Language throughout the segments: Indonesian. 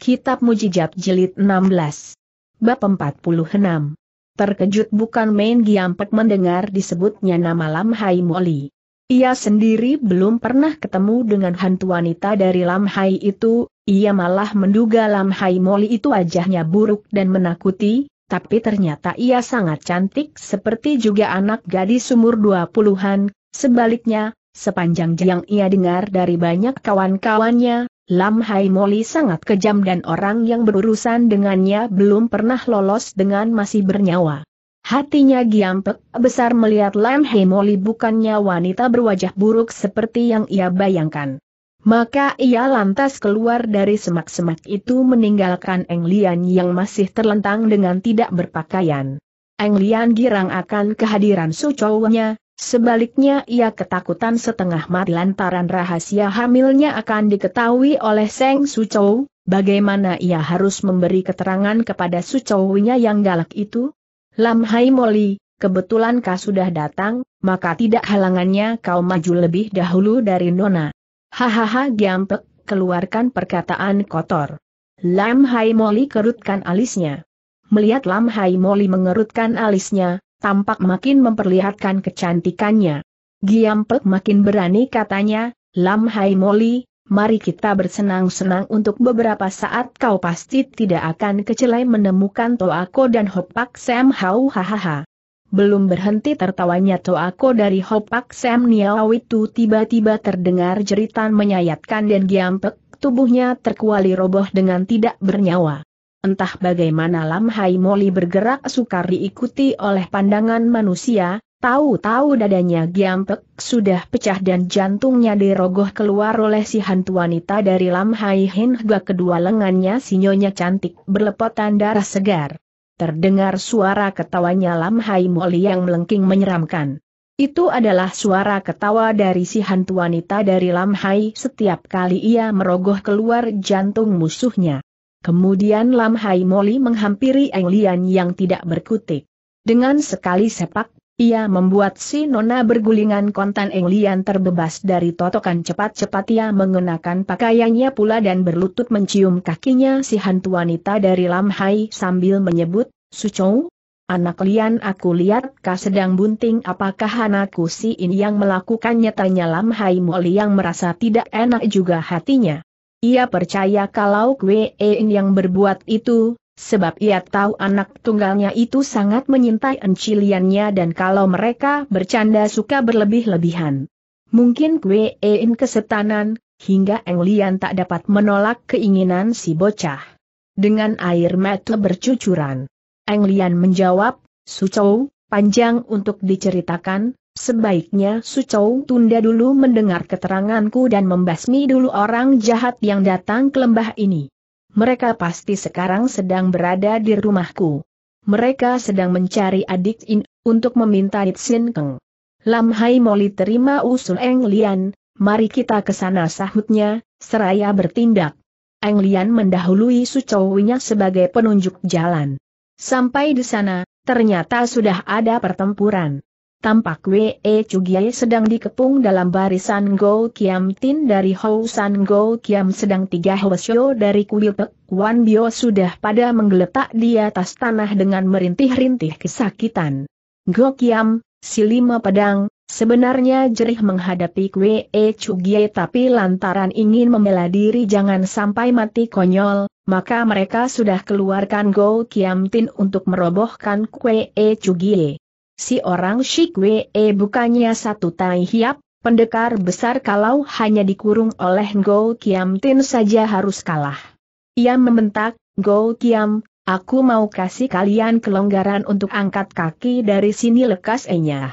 Kitab Mujijat Jilid 16. Bab 46. Terkejut bukan main Giampek mendengar disebutnya nama Lam Hai Moli. Ia sendiri belum pernah ketemu dengan hantu wanita dari Lam Hai itu, ia malah menduga Lam Hai Moli itu wajahnya buruk dan menakuti, tapi ternyata ia sangat cantik seperti juga anak gadis umur dua puluhan, sebaliknya, sepanjang yang ia dengar dari banyak kawan-kawannya, Lam Hai Moli sangat kejam dan orang yang berurusan dengannya belum pernah lolos dengan masih bernyawa. Hatinya giampek besar melihat Lam Hai Moli bukannya wanita berwajah buruk seperti yang ia bayangkan. Maka ia lantas keluar dari semak-semak itu meninggalkan Eng Lian yang masih terlentang dengan tidak berpakaian. Eng Lian girang akan kehadiran Su Chou-nya, Sebaliknya ia ketakutan setengah mati lantaran rahasia hamilnya akan diketahui oleh Seng Sucou, bagaimana ia harus memberi keterangan kepada Sucounya yang galak itu? Lam Hai Moli, kebetulan kau sudah datang, maka tidak halangannya kau maju lebih dahulu dari Nona. Hahaha Giampek, keluarkan perkataan kotor. Lam Hai Moli kerutkan alisnya. Melihat Lam Hai Moli mengerutkan alisnya, tampak makin memperlihatkan kecantikannya. Giampek makin berani katanya, Lam Hai Moli, mari kita bersenang-senang untuk beberapa saat kau pasti tidak akan kecelai menemukan Toako dan Hopak Sam Hau hahaha. Belum berhenti tertawanya Toako dari Hopak Sam Niao itu tiba-tiba terdengar jeritan menyayatkan dan Giampek tubuhnya terkuali roboh dengan tidak bernyawa. Entah bagaimana Lam Hai Moli bergerak sukar diikuti oleh pandangan manusia, tahu-tahu dadanya Giampek sudah pecah dan jantungnya dirogoh keluar oleh si hantu wanita dari Lam Hai hingga kedua lengannya sinyonya cantik berlepotan darah segar. Terdengar suara ketawanya Lam Hai Moli yang melengking menyeramkan. Itu adalah suara ketawa dari si hantu wanita dari Lam Hai setiap kali ia merogoh keluar jantung musuhnya. Kemudian Lam Hai Moli menghampiri Eng Lian yang tidak berkutik. Dengan sekali sepak, ia membuat si nona bergulingan kontan Eng Lian terbebas dari totokan cepat-cepat ia mengenakan pakaiannya pula dan berlutut mencium kakinya si hantu wanita dari Lam Hai sambil menyebut, Sucou, anak Lian aku lihat kau sedang bunting apakah anakku si ini yang melakukannya tanya Lam Hai Moli yang merasa tidak enak juga hatinya. Ia percaya kalau Kwe yang berbuat itu, sebab ia tahu anak tunggalnya itu sangat menyintai enciliannya dan kalau mereka bercanda suka berlebih-lebihan. Mungkin Kwe kesetanan, hingga Eng Lian tak dapat menolak keinginan si bocah. Dengan air mata bercucuran. Eng Lian menjawab, Sucou, panjang untuk diceritakan, Sebaiknya Sucou tunda dulu mendengar keteranganku dan membasmi dulu orang jahat yang datang ke lembah ini. Mereka pasti sekarang sedang berada di rumahku. Mereka sedang mencari adik In, untuk meminta Sin Keng. Lam Hai Moli terima usul Eng Lian, mari kita ke sana sahutnya, seraya bertindak. Eng Lian mendahului Sucounya sebagai penunjuk jalan. Sampai di sana, ternyata sudah ada pertempuran tampak Wei Chugie sedang dikepung dalam barisan Go Kiam Tin dari Hou San Go Kiam sedang tiga Hwasyo dari Kuil Pek Wan Bio sudah pada menggeletak di atas tanah dengan merintih-rintih kesakitan. Go Kiam, si lima pedang, sebenarnya jerih menghadapi Kwe Chugie tapi lantaran ingin membela diri jangan sampai mati konyol, maka mereka sudah keluarkan Go Kiam Tin untuk merobohkan Kwe Chugie. Si orang Shikwe e bukannya satu tai hiap, pendekar besar kalau hanya dikurung oleh Go Kiam Tin saja harus kalah. Ia membentak, Go Kiam, aku mau kasih kalian kelonggaran untuk angkat kaki dari sini lekas enya.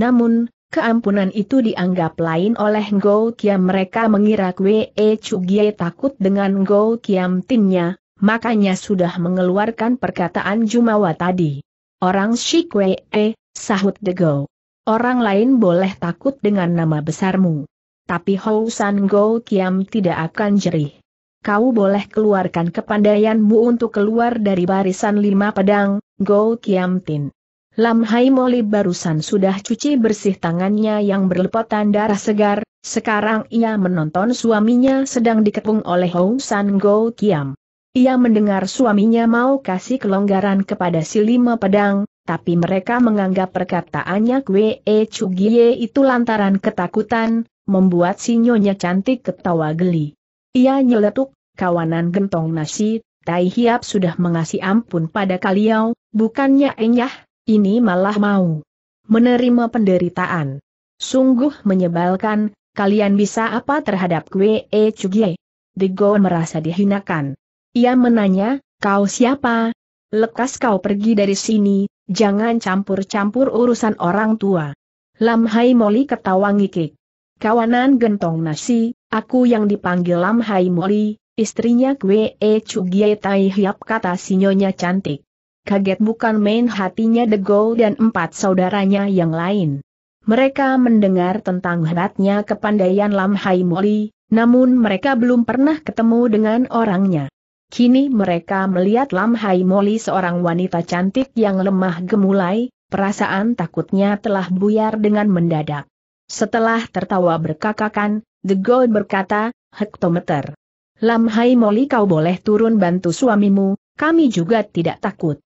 Namun, keampunan itu dianggap lain oleh Go Kiam mereka mengira Kwe E Chugie takut dengan Go Kiam Tinnya, makanya sudah mengeluarkan perkataan Jumawa tadi. Orang Shikwe E, sahut Dego. Orang lain boleh takut dengan nama besarmu. Tapi Hou San Go Kiam tidak akan jerih. Kau boleh keluarkan kepandaianmu untuk keluar dari barisan lima pedang, Go Kiam Tin. Lam Hai Moli barusan sudah cuci bersih tangannya yang berlepotan darah segar, sekarang ia menonton suaminya sedang dikepung oleh Hou San Go Kiam. Ia mendengar suaminya mau kasih kelonggaran kepada si lima pedang, tapi mereka menganggap perkataannya Kwe E Chugie itu lantaran ketakutan, membuat si nyonya cantik ketawa geli. Ia nyeletuk, kawanan gentong nasi, Tai Hiap sudah mengasih ampun pada kalian, bukannya enyah, ini malah mau menerima penderitaan. Sungguh menyebalkan, kalian bisa apa terhadap Kwe E Chugie? Dego merasa dihinakan. Ia menanya, kau siapa? Lekas kau pergi dari sini, jangan campur-campur urusan orang tua. Lam Hai Moli ketawa ngikik. Kawanan gentong nasi, aku yang dipanggil Lam Hai Moli, istrinya Kwe E Chugie Tai Hiap kata si nyonya cantik. Kaget bukan main hatinya The Go dan empat saudaranya yang lain. Mereka mendengar tentang hebatnya kepandaian Lam Hai Moli, namun mereka belum pernah ketemu dengan orangnya. Kini mereka melihat Lam Hai Moli seorang wanita cantik yang lemah gemulai, perasaan takutnya telah buyar dengan mendadak. Setelah tertawa berkakakan, The God berkata, hektometer. Lam Hai Moli kau boleh turun bantu suamimu, kami juga tidak takut.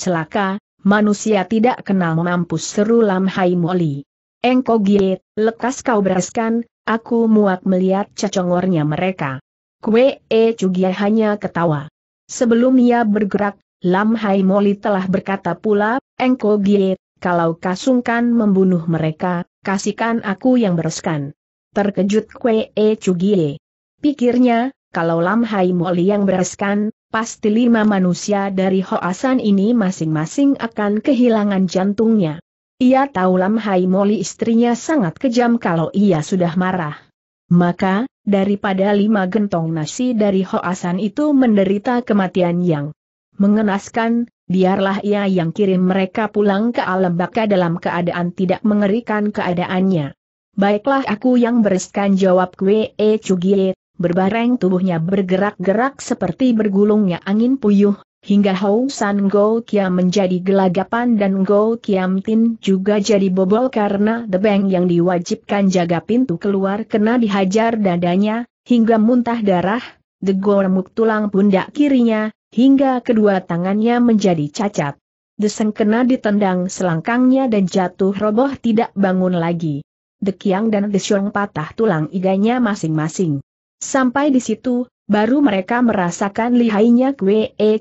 Celaka, manusia tidak kenal mampus seru Lam Hai Moli. Engkau giet, lekas kau bereskan, aku muak melihat cecongornya mereka. Kue E Cugia hanya ketawa. Sebelum ia bergerak, Lam Hai Moli telah berkata pula, Engko Giet, kalau kasungkan membunuh mereka, kasihkan aku yang bereskan. Terkejut Kue E Cugie. Pikirnya, kalau Lam Hai Moli yang bereskan, pasti lima manusia dari Hoasan ini masing-masing akan kehilangan jantungnya. Ia tahu Lam Hai Moli istrinya sangat kejam kalau ia sudah marah. Maka, daripada lima gentong nasi dari Hoasan itu menderita kematian yang mengenaskan, biarlah ia yang kirim mereka pulang ke alam baka dalam keadaan tidak mengerikan keadaannya. Baiklah aku yang bereskan jawab Kwe E Cugie, berbareng tubuhnya bergerak-gerak seperti bergulungnya angin puyuh, hingga Hou San Go Kiam menjadi gelagapan dan Go Kiam Tin juga jadi bobol karena The Bank yang diwajibkan jaga pintu keluar kena dihajar dadanya, hingga muntah darah, The Go remuk tulang pundak kirinya, hingga kedua tangannya menjadi cacat. Deseng kena ditendang selangkangnya dan jatuh roboh tidak bangun lagi. The Kiang dan The Xiong patah tulang iganya masing-masing. Sampai di situ, baru mereka merasakan lihainya Kwe E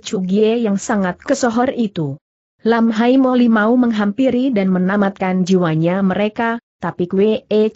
yang sangat kesohor itu. Lam Hai Moli mau menghampiri dan menamatkan jiwanya mereka, tapi Kwe E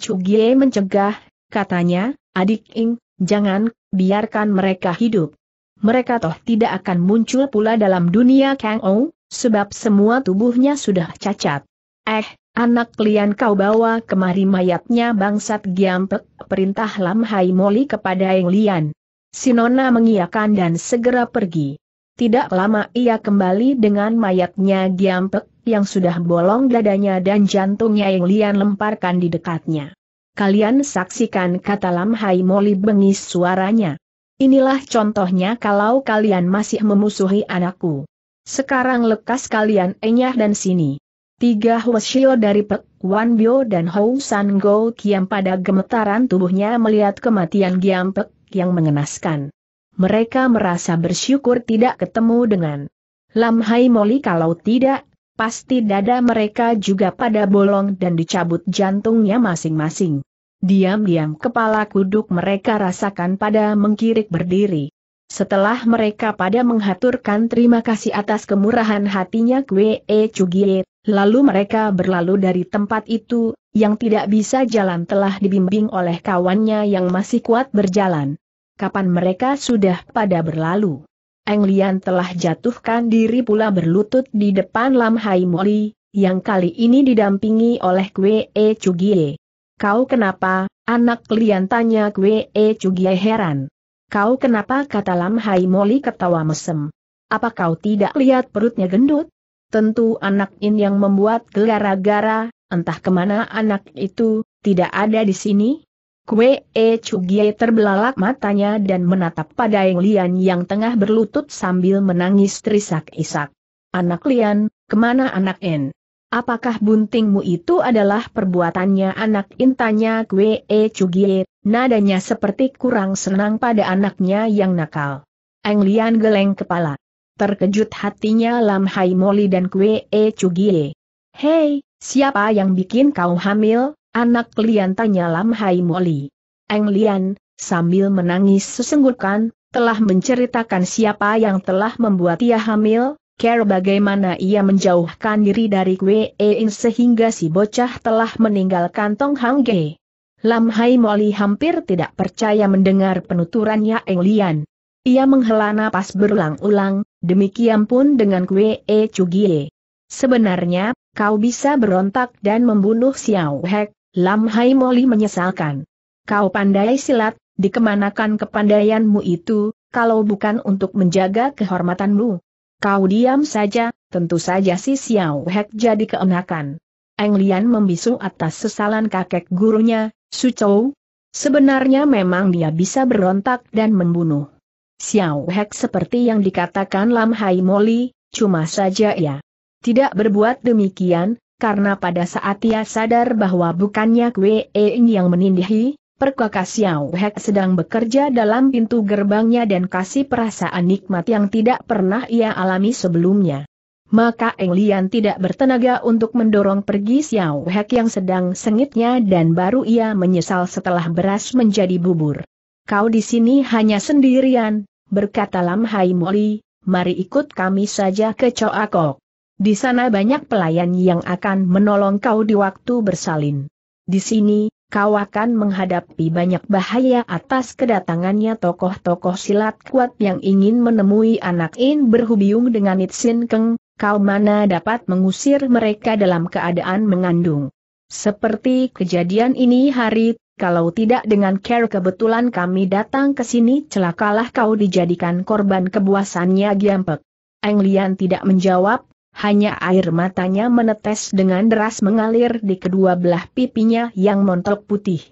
mencegah, katanya, adik Ing, jangan, biarkan mereka hidup. Mereka toh tidak akan muncul pula dalam dunia Kang Ou, sebab semua tubuhnya sudah cacat. Eh, anak kalian kau bawa kemari mayatnya bangsat Giampek, perintah Lam Hai Moli kepada Eng Lian. Sinona mengiyakan dan segera pergi. Tidak lama ia kembali dengan mayatnya Giampek yang sudah bolong dadanya dan jantungnya yang Lian lemparkan di dekatnya. Kalian saksikan kata Lam Hai Moli bengis suaranya. Inilah contohnya kalau kalian masih memusuhi anakku. Sekarang lekas kalian enyah dan sini. Tiga Hwasyo dari Pek Wan Bio dan Hou San Go Kiam pada gemetaran tubuhnya melihat kematian Giampek yang mengenaskan. Mereka merasa bersyukur tidak ketemu dengan Lam Hai Moli kalau tidak, pasti dada mereka juga pada bolong dan dicabut jantungnya masing-masing. Diam-diam kepala kuduk mereka rasakan pada mengkirik berdiri. Setelah mereka pada menghaturkan terima kasih atas kemurahan hatinya Kwe E Cugie, lalu mereka berlalu dari tempat itu, yang tidak bisa jalan telah dibimbing oleh kawannya yang masih kuat berjalan. Kapan mereka sudah pada berlalu? Eng Lian telah jatuhkan diri pula berlutut di depan Lam Hai Moli, yang kali ini didampingi oleh Kwe E Cugie. Kau kenapa, anak Lian tanya Kwe E Cugie heran. Kau kenapa kata Lam Hai Moli ketawa mesem. Apa kau tidak lihat perutnya gendut? Tentu anak in yang membuat gara-gara, entah ke mana anak itu, tidak ada di sini? Kue E Cugie terbelalak matanya dan menatap pada Eng Lian yang tengah berlutut sambil menangis terisak-isak. Anak Lian, ke mana anak En? Apakah buntingmu itu adalah perbuatannya anak intanya Kue E Cugie, nadanya seperti kurang senang pada anaknya yang nakal. Eng Lian geleng kepala. Terkejut hatinya Lam Hai Moli dan Kue E Chugie. Hei, siapa yang bikin kau hamil? Anak Lian tanya Lam Hai Moli. Eng Lian, sambil menangis sesenggukan, telah menceritakan siapa yang telah membuat ia hamil, care bagaimana ia menjauhkan diri dari Kue In sehingga si bocah telah meninggalkan Tong Hang Ge. Lam Hai Moli hampir tidak percaya mendengar penuturannya Eng Lian. Ia menghela napas berulang-ulang, demikian pun dengan Kue E Chugie. Sebenarnya, kau bisa berontak dan membunuh Xiao Hek, Lam Hai Moli menyesalkan. Kau pandai silat, dikemanakan kepandaianmu itu, kalau bukan untuk menjaga kehormatanmu. Kau diam saja, tentu saja si Xiao Hek jadi keenakan. Eng Lian membisu atas sesalan kakek gurunya, Su Chou. Sebenarnya memang dia bisa berontak dan membunuh. Xiao Hek seperti yang dikatakan Lam Hai Moli, cuma saja ia tidak berbuat demikian, karena pada saat ia sadar bahwa bukannya Kwe Ing yang menindihi, Perkaka Xiao Hek sedang bekerja dalam pintu gerbangnya dan kasih perasaan nikmat yang tidak pernah ia alami sebelumnya. Maka Eng Lian tidak bertenaga untuk mendorong pergi Xiao Hek yang sedang sengitnya dan baru ia menyesal setelah beras menjadi bubur. Kau di sini hanya sendirian, berkata Lam Hai Moli, mari ikut kami saja ke Coakok. Di sana banyak pelayan yang akan menolong kau di waktu bersalin. Di sini, kau akan menghadapi banyak bahaya atas kedatangannya tokoh-tokoh silat kuat yang ingin menemui anak In berhubung dengan Itsin Keng, kau mana dapat mengusir mereka dalam keadaan mengandung. Seperti kejadian ini hari, kalau tidak dengan care kebetulan kami datang ke sini celakalah kau dijadikan korban kebuasannya Giampek. Eng Lian tidak menjawab, hanya air matanya menetes dengan deras mengalir di kedua belah pipinya yang montok putih.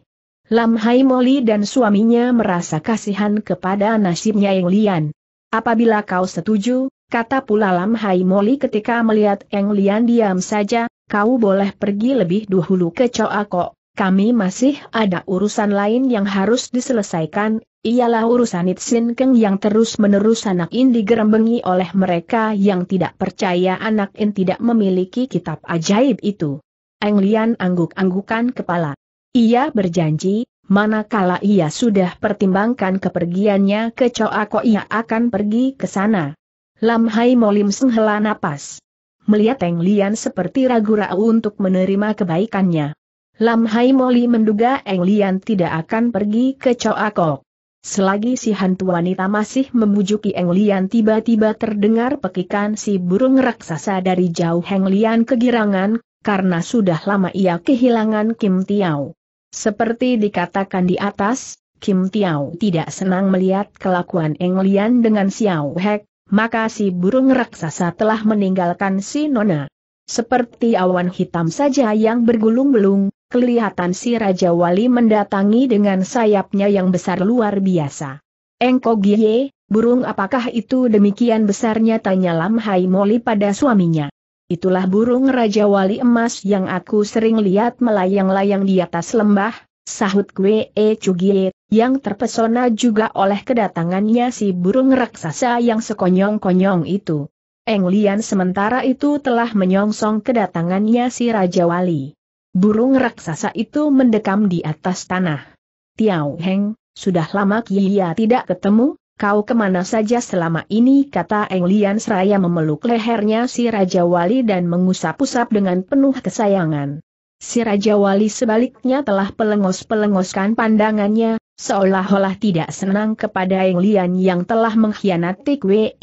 Lam Hai Moli dan suaminya merasa kasihan kepada nasibnya Eng Lian. Apabila kau setuju, kata pula Lam Hai Moli ketika melihat Eng Lian diam saja, kau boleh pergi lebih dahulu ke Coako, kami masih ada urusan lain yang harus diselesaikan, ialah urusan Itsin Keng yang terus-menerus anak In digerembengi oleh mereka yang tidak percaya anak In tidak memiliki kitab ajaib itu. Eng Lian angguk-anggukan kepala. Ia berjanji, manakala ia sudah pertimbangkan kepergiannya ke Coako ia akan pergi ke sana. Lam Hai Molim senghela napas. Melihat Eng Lian seperti ragu-ragu untuk menerima kebaikannya. Lam Hai Moli menduga Eng Lian tidak akan pergi ke Coako. Selagi si hantu wanita masih memujuki Eng Lian tiba-tiba terdengar pekikan si burung raksasa dari jauh Eng Lian kegirangan, karena sudah lama ia kehilangan Kim Tiao. Seperti dikatakan di atas, Kim Tiao tidak senang melihat kelakuan Eng Lian dengan Xiao Hek, maka si burung raksasa telah meninggalkan si Nona. Seperti awan hitam saja yang bergulung-gulung, kelihatan si Raja Wali mendatangi dengan sayapnya yang besar luar biasa. Engko Gie, burung apakah itu demikian besarnya tanya Lam Hai Moli pada suaminya. Itulah burung Raja Wali emas yang aku sering lihat melayang-layang di atas lembah, sahut Kwe E Chugie, yang terpesona juga oleh kedatangannya si burung raksasa yang sekonyong-konyong itu. Eng Lian sementara itu telah menyongsong kedatangannya si Raja Wali. Burung raksasa itu mendekam di atas tanah. Tiao Heng, sudah lama Kia tidak ketemu, kau ke mana saja selama ini kata Eng Lian seraya memeluk lehernya si Raja Wali dan mengusap-usap dengan penuh kesayangan. Si Raja Wali sebaliknya telah pelengos-pelengoskan pandangannya, seolah-olah tidak senang kepada Eng Lian yang telah mengkhianati Kwe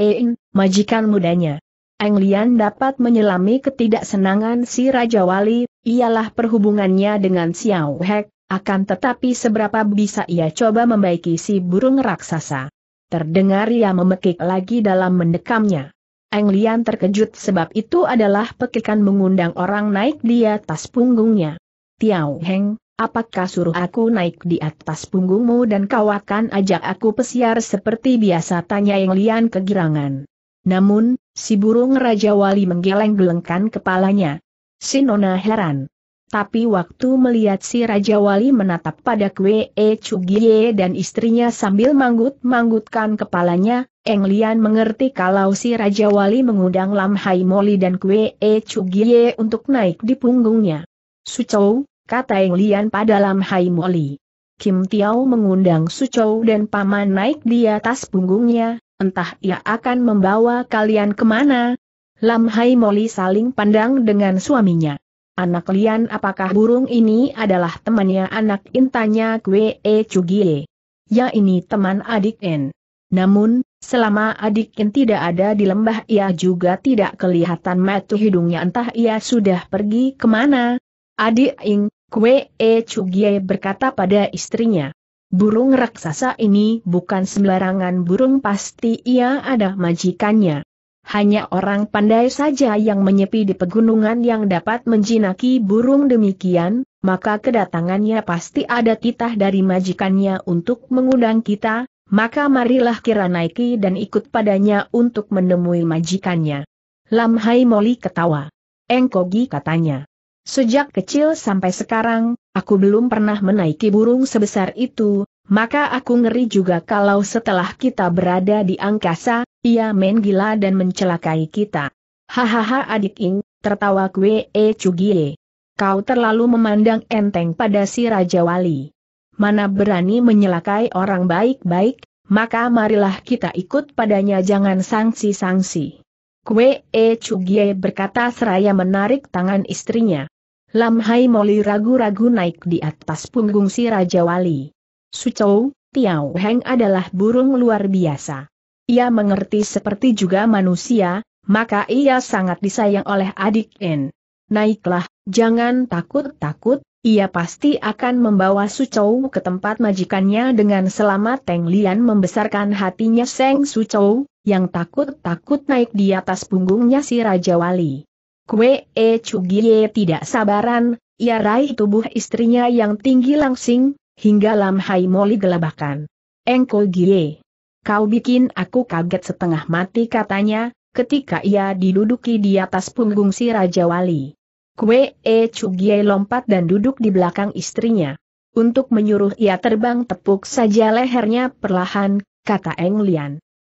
majikan mudanya. Eng Lian dapat menyelami ketidaksenangan si Raja Wali, ialah perhubungannya dengan Xiao Hek, akan tetapi seberapa bisa ia coba membaiki si burung raksasa. Terdengar ia memekik lagi dalam mendekamnya. Eng Lian terkejut sebab itu adalah pekikan mengundang orang naik di atas punggungnya. Tiao Heng, apakah suruh aku naik di atas punggungmu dan kau akan ajak aku pesiar seperti biasa tanya Eng Lian kegirangan. Namun, si burung Raja Wali menggeleng-gelengkan kepalanya. Si Nona heran. Tapi waktu melihat si Raja Wali menatap pada Kwe E Chugie dan istrinya sambil manggut-manggutkan kepalanya, Eng Lian mengerti kalau si Raja Wali mengundang Lam Hai Moli dan Kue E Chugie untuk naik di punggungnya. Sucou, kata Eng Lian pada Lam Hai Moli. Kim Tiao mengundang Sucou dan Paman naik di atas punggungnya, entah ia akan membawa kalian ke mana. Lam Hai Moli saling pandang dengan suaminya. Anak Lian apakah burung ini adalah temannya anak intanya Kue E Chugie? Ya ini teman adik En. Namun, selama adik In tidak ada di lembah ia juga tidak kelihatan mata hidungnya entah ia sudah pergi ke mana. Adik Ing, Kue E Chugie berkata pada istrinya. Burung raksasa ini bukan sembarangan burung pasti ia ada majikannya. Hanya orang pandai saja yang menyepi di pegunungan yang dapat menjinaki burung demikian, maka kedatangannya pasti ada titah dari majikannya untuk mengundang kita, maka marilah kira naiki dan ikut padanya untuk menemui majikannya. Lam Hai Moli ketawa. Engkogi katanya. Sejak kecil sampai sekarang, aku belum pernah menaiki burung sebesar itu, maka aku ngeri juga kalau setelah kita berada di angkasa, ia main gila dan mencelakai kita. Hahaha adik Ing, tertawa kue e cugie. Kau terlalu memandang enteng pada si Raja Wali mana berani menyelakai orang baik-baik, maka marilah kita ikut padanya jangan sanksi-sanksi. Kue E Chugie berkata seraya menarik tangan istrinya. Lam Hai Moli ragu-ragu naik di atas punggung si Raja Wali. Sucou, Tiao Heng adalah burung luar biasa. Ia mengerti seperti juga manusia, maka ia sangat disayang oleh adik En. Naiklah, jangan takut-takut, ia pasti akan membawa Sucou ke tempat majikannya dengan selamat Teng Lian membesarkan hatinya Seng Sucou, yang takut-takut naik di atas punggungnya si Raja Wali. Kue E Chugie tidak sabaran, ia raih tubuh istrinya yang tinggi langsing, hingga Lam Hai Moli gelabakan. Engko Gie. Kau bikin aku kaget setengah mati katanya, ketika ia diduduki di atas punggung si Raja Wali. Kue E Chugie lompat dan duduk di belakang istrinya. Untuk menyuruh ia terbang tepuk saja lehernya perlahan, kata Eng Lian.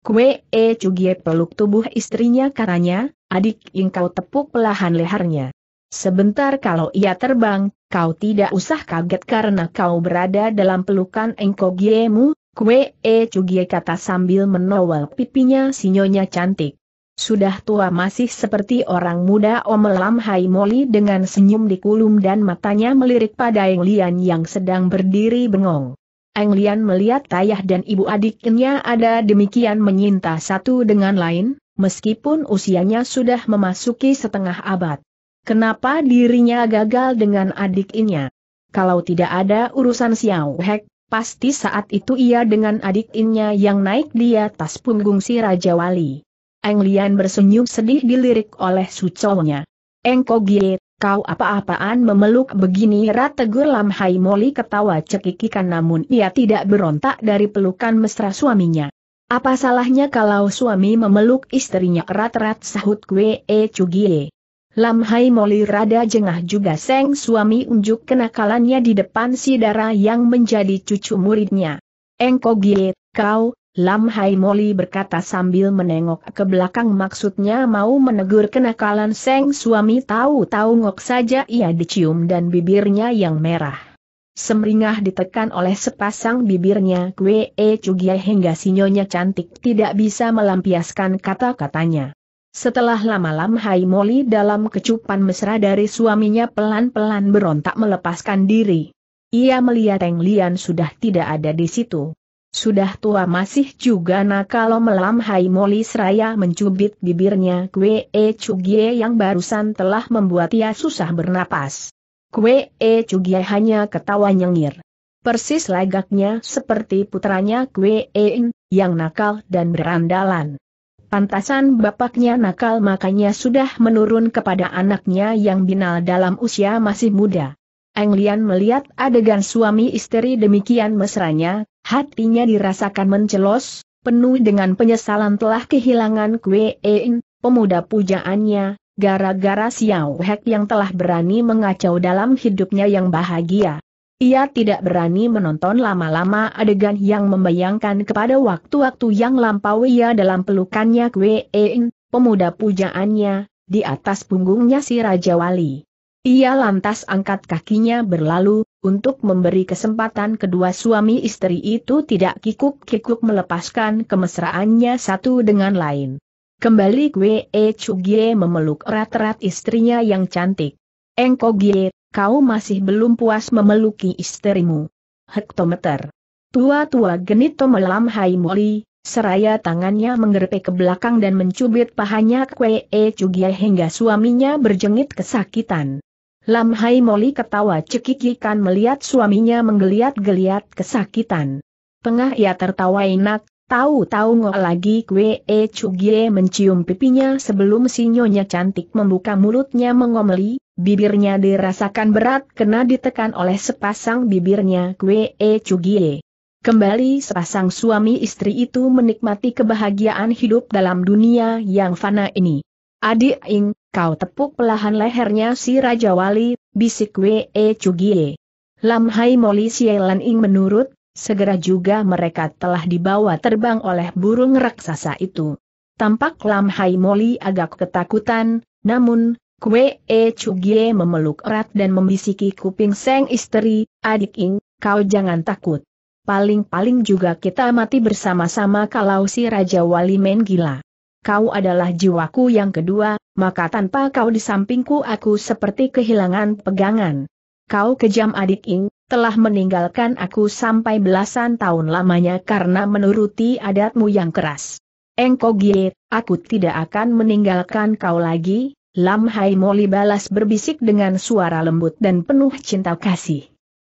Kue E Chugie peluk tubuh istrinya katanya, adik ingkau tepuk perlahan lehernya. Sebentar kalau ia terbang, kau tidak usah kaget karena kau berada dalam pelukan engkau giemu, kue E Chugie kata sambil menowel pipinya sinyonya cantik. Sudah tua masih seperti orang muda Omelam Hai Moli dengan senyum di kulum dan matanya melirik pada Eng Lian yang sedang berdiri bengong. Eng Lian melihat ayah dan ibu adiknya ada demikian menyinta satu dengan lain, meskipun usianya sudah memasuki setengah abad. Kenapa dirinya gagal dengan adiknya? Kalau tidak ada urusan Xiao Hek, pasti saat itu ia dengan adiknya yang naik di atas punggung si Raja Wali. Eng Lian bersenyum sedih dilirik oleh suconya. Engko Gie, kau apa-apaan memeluk begini rat tegur Lam Hai Moli ketawa cekikikan namun ia tidak berontak dari pelukan mesra suaminya. Apa salahnya kalau suami memeluk istrinya erat-erat sahut kue e cugie. Lam Hai Moli rada jengah juga Seng suami unjuk kenakalannya di depan si Dara yang menjadi cucu muridnya. Engko Gie, kau, Lam Hai Moli berkata sambil menengok ke belakang maksudnya mau menegur kenakalan Seng suami tahu-tahu ngok saja ia dicium dan bibirnya yang merah. Semringah ditekan oleh sepasang bibirnya Kue E Cugia hingga sinyonya cantik tidak bisa melampiaskan kata-katanya. Setelah lama Lam Hai Moli dalam kecupan mesra dari suaminya pelan-pelan berontak melepaskan diri. Ia melihat Eng Lian sudah tidak ada di situ. Sudah tua masih juga nakal melam Hai Moli seraya mencubit bibirnya Kue E Cugie yang barusan telah membuat ia susah bernapas. Kue E Cugie hanya ketawa nyengir. Persis lagaknya seperti putranya Kue E In, yang nakal dan berandalan. Pantasan bapaknya nakal makanya sudah menurun kepada anaknya yang binal dalam usia masih muda. Eng Lian melihat adegan suami istri demikian mesranya, hatinya dirasakan mencelos, penuh dengan penyesalan telah kehilangan Kue Ein, pemuda pujaannya, gara-gara Xiao Hek yang telah berani mengacau dalam hidupnya yang bahagia. Ia tidak berani menonton lama-lama adegan yang membayangkan kepada waktu-waktu yang lampau ia dalam pelukannya Kwe pemuda pujaannya, di atas punggungnya si Raja Wali. Ia lantas angkat kakinya berlalu, untuk memberi kesempatan kedua suami istri itu tidak kikuk-kikuk melepaskan kemesraannya satu dengan lain. Kembali Kwe memeluk erat-erat istrinya yang cantik. Engko Gie, kau masih belum puas memeluki istrimu. Hektometer. Tua-tua genit melam Hai Moli, seraya tangannya menggerpe ke belakang dan mencubit pahanya Kwe E Chugie hingga suaminya berjengit kesakitan. Lam Hai Moli ketawa cekikikan melihat suaminya menggeliat-geliat kesakitan. Tengah ia tertawa enak, Tahu-tahu ngok lagi Kwe E mencium pipinya sebelum si nyonya cantik membuka mulutnya mengomeli, bibirnya dirasakan berat kena ditekan oleh sepasang bibirnya Kwe E. Kembali sepasang suami istri itu menikmati kebahagiaan hidup dalam dunia yang fana ini. Adik Ing, kau tepuk pelahan lehernya si Raja Wali, bisik Kwe E Chugie. Lam Hai Moli Sielan Ing menurut, segera juga mereka telah dibawa terbang oleh burung raksasa itu. Tampak Lam Hai Moli agak ketakutan, namun, Kue E Chugie memeluk erat dan membisiki kuping Seng istri, adik Ing, kau jangan takut. Paling-paling juga kita mati bersama-sama kalau si Raja Wali main gila. Kau adalah jiwaku yang kedua, maka tanpa kau di sampingku aku seperti kehilangan pegangan. Kau kejam adik Ing, telah meninggalkan aku sampai belasan tahun lamanya karena menuruti adatmu yang keras. Engkau Gie, aku tidak akan meninggalkan kau lagi, Lam Hai Moli balas berbisik dengan suara lembut dan penuh cinta kasih.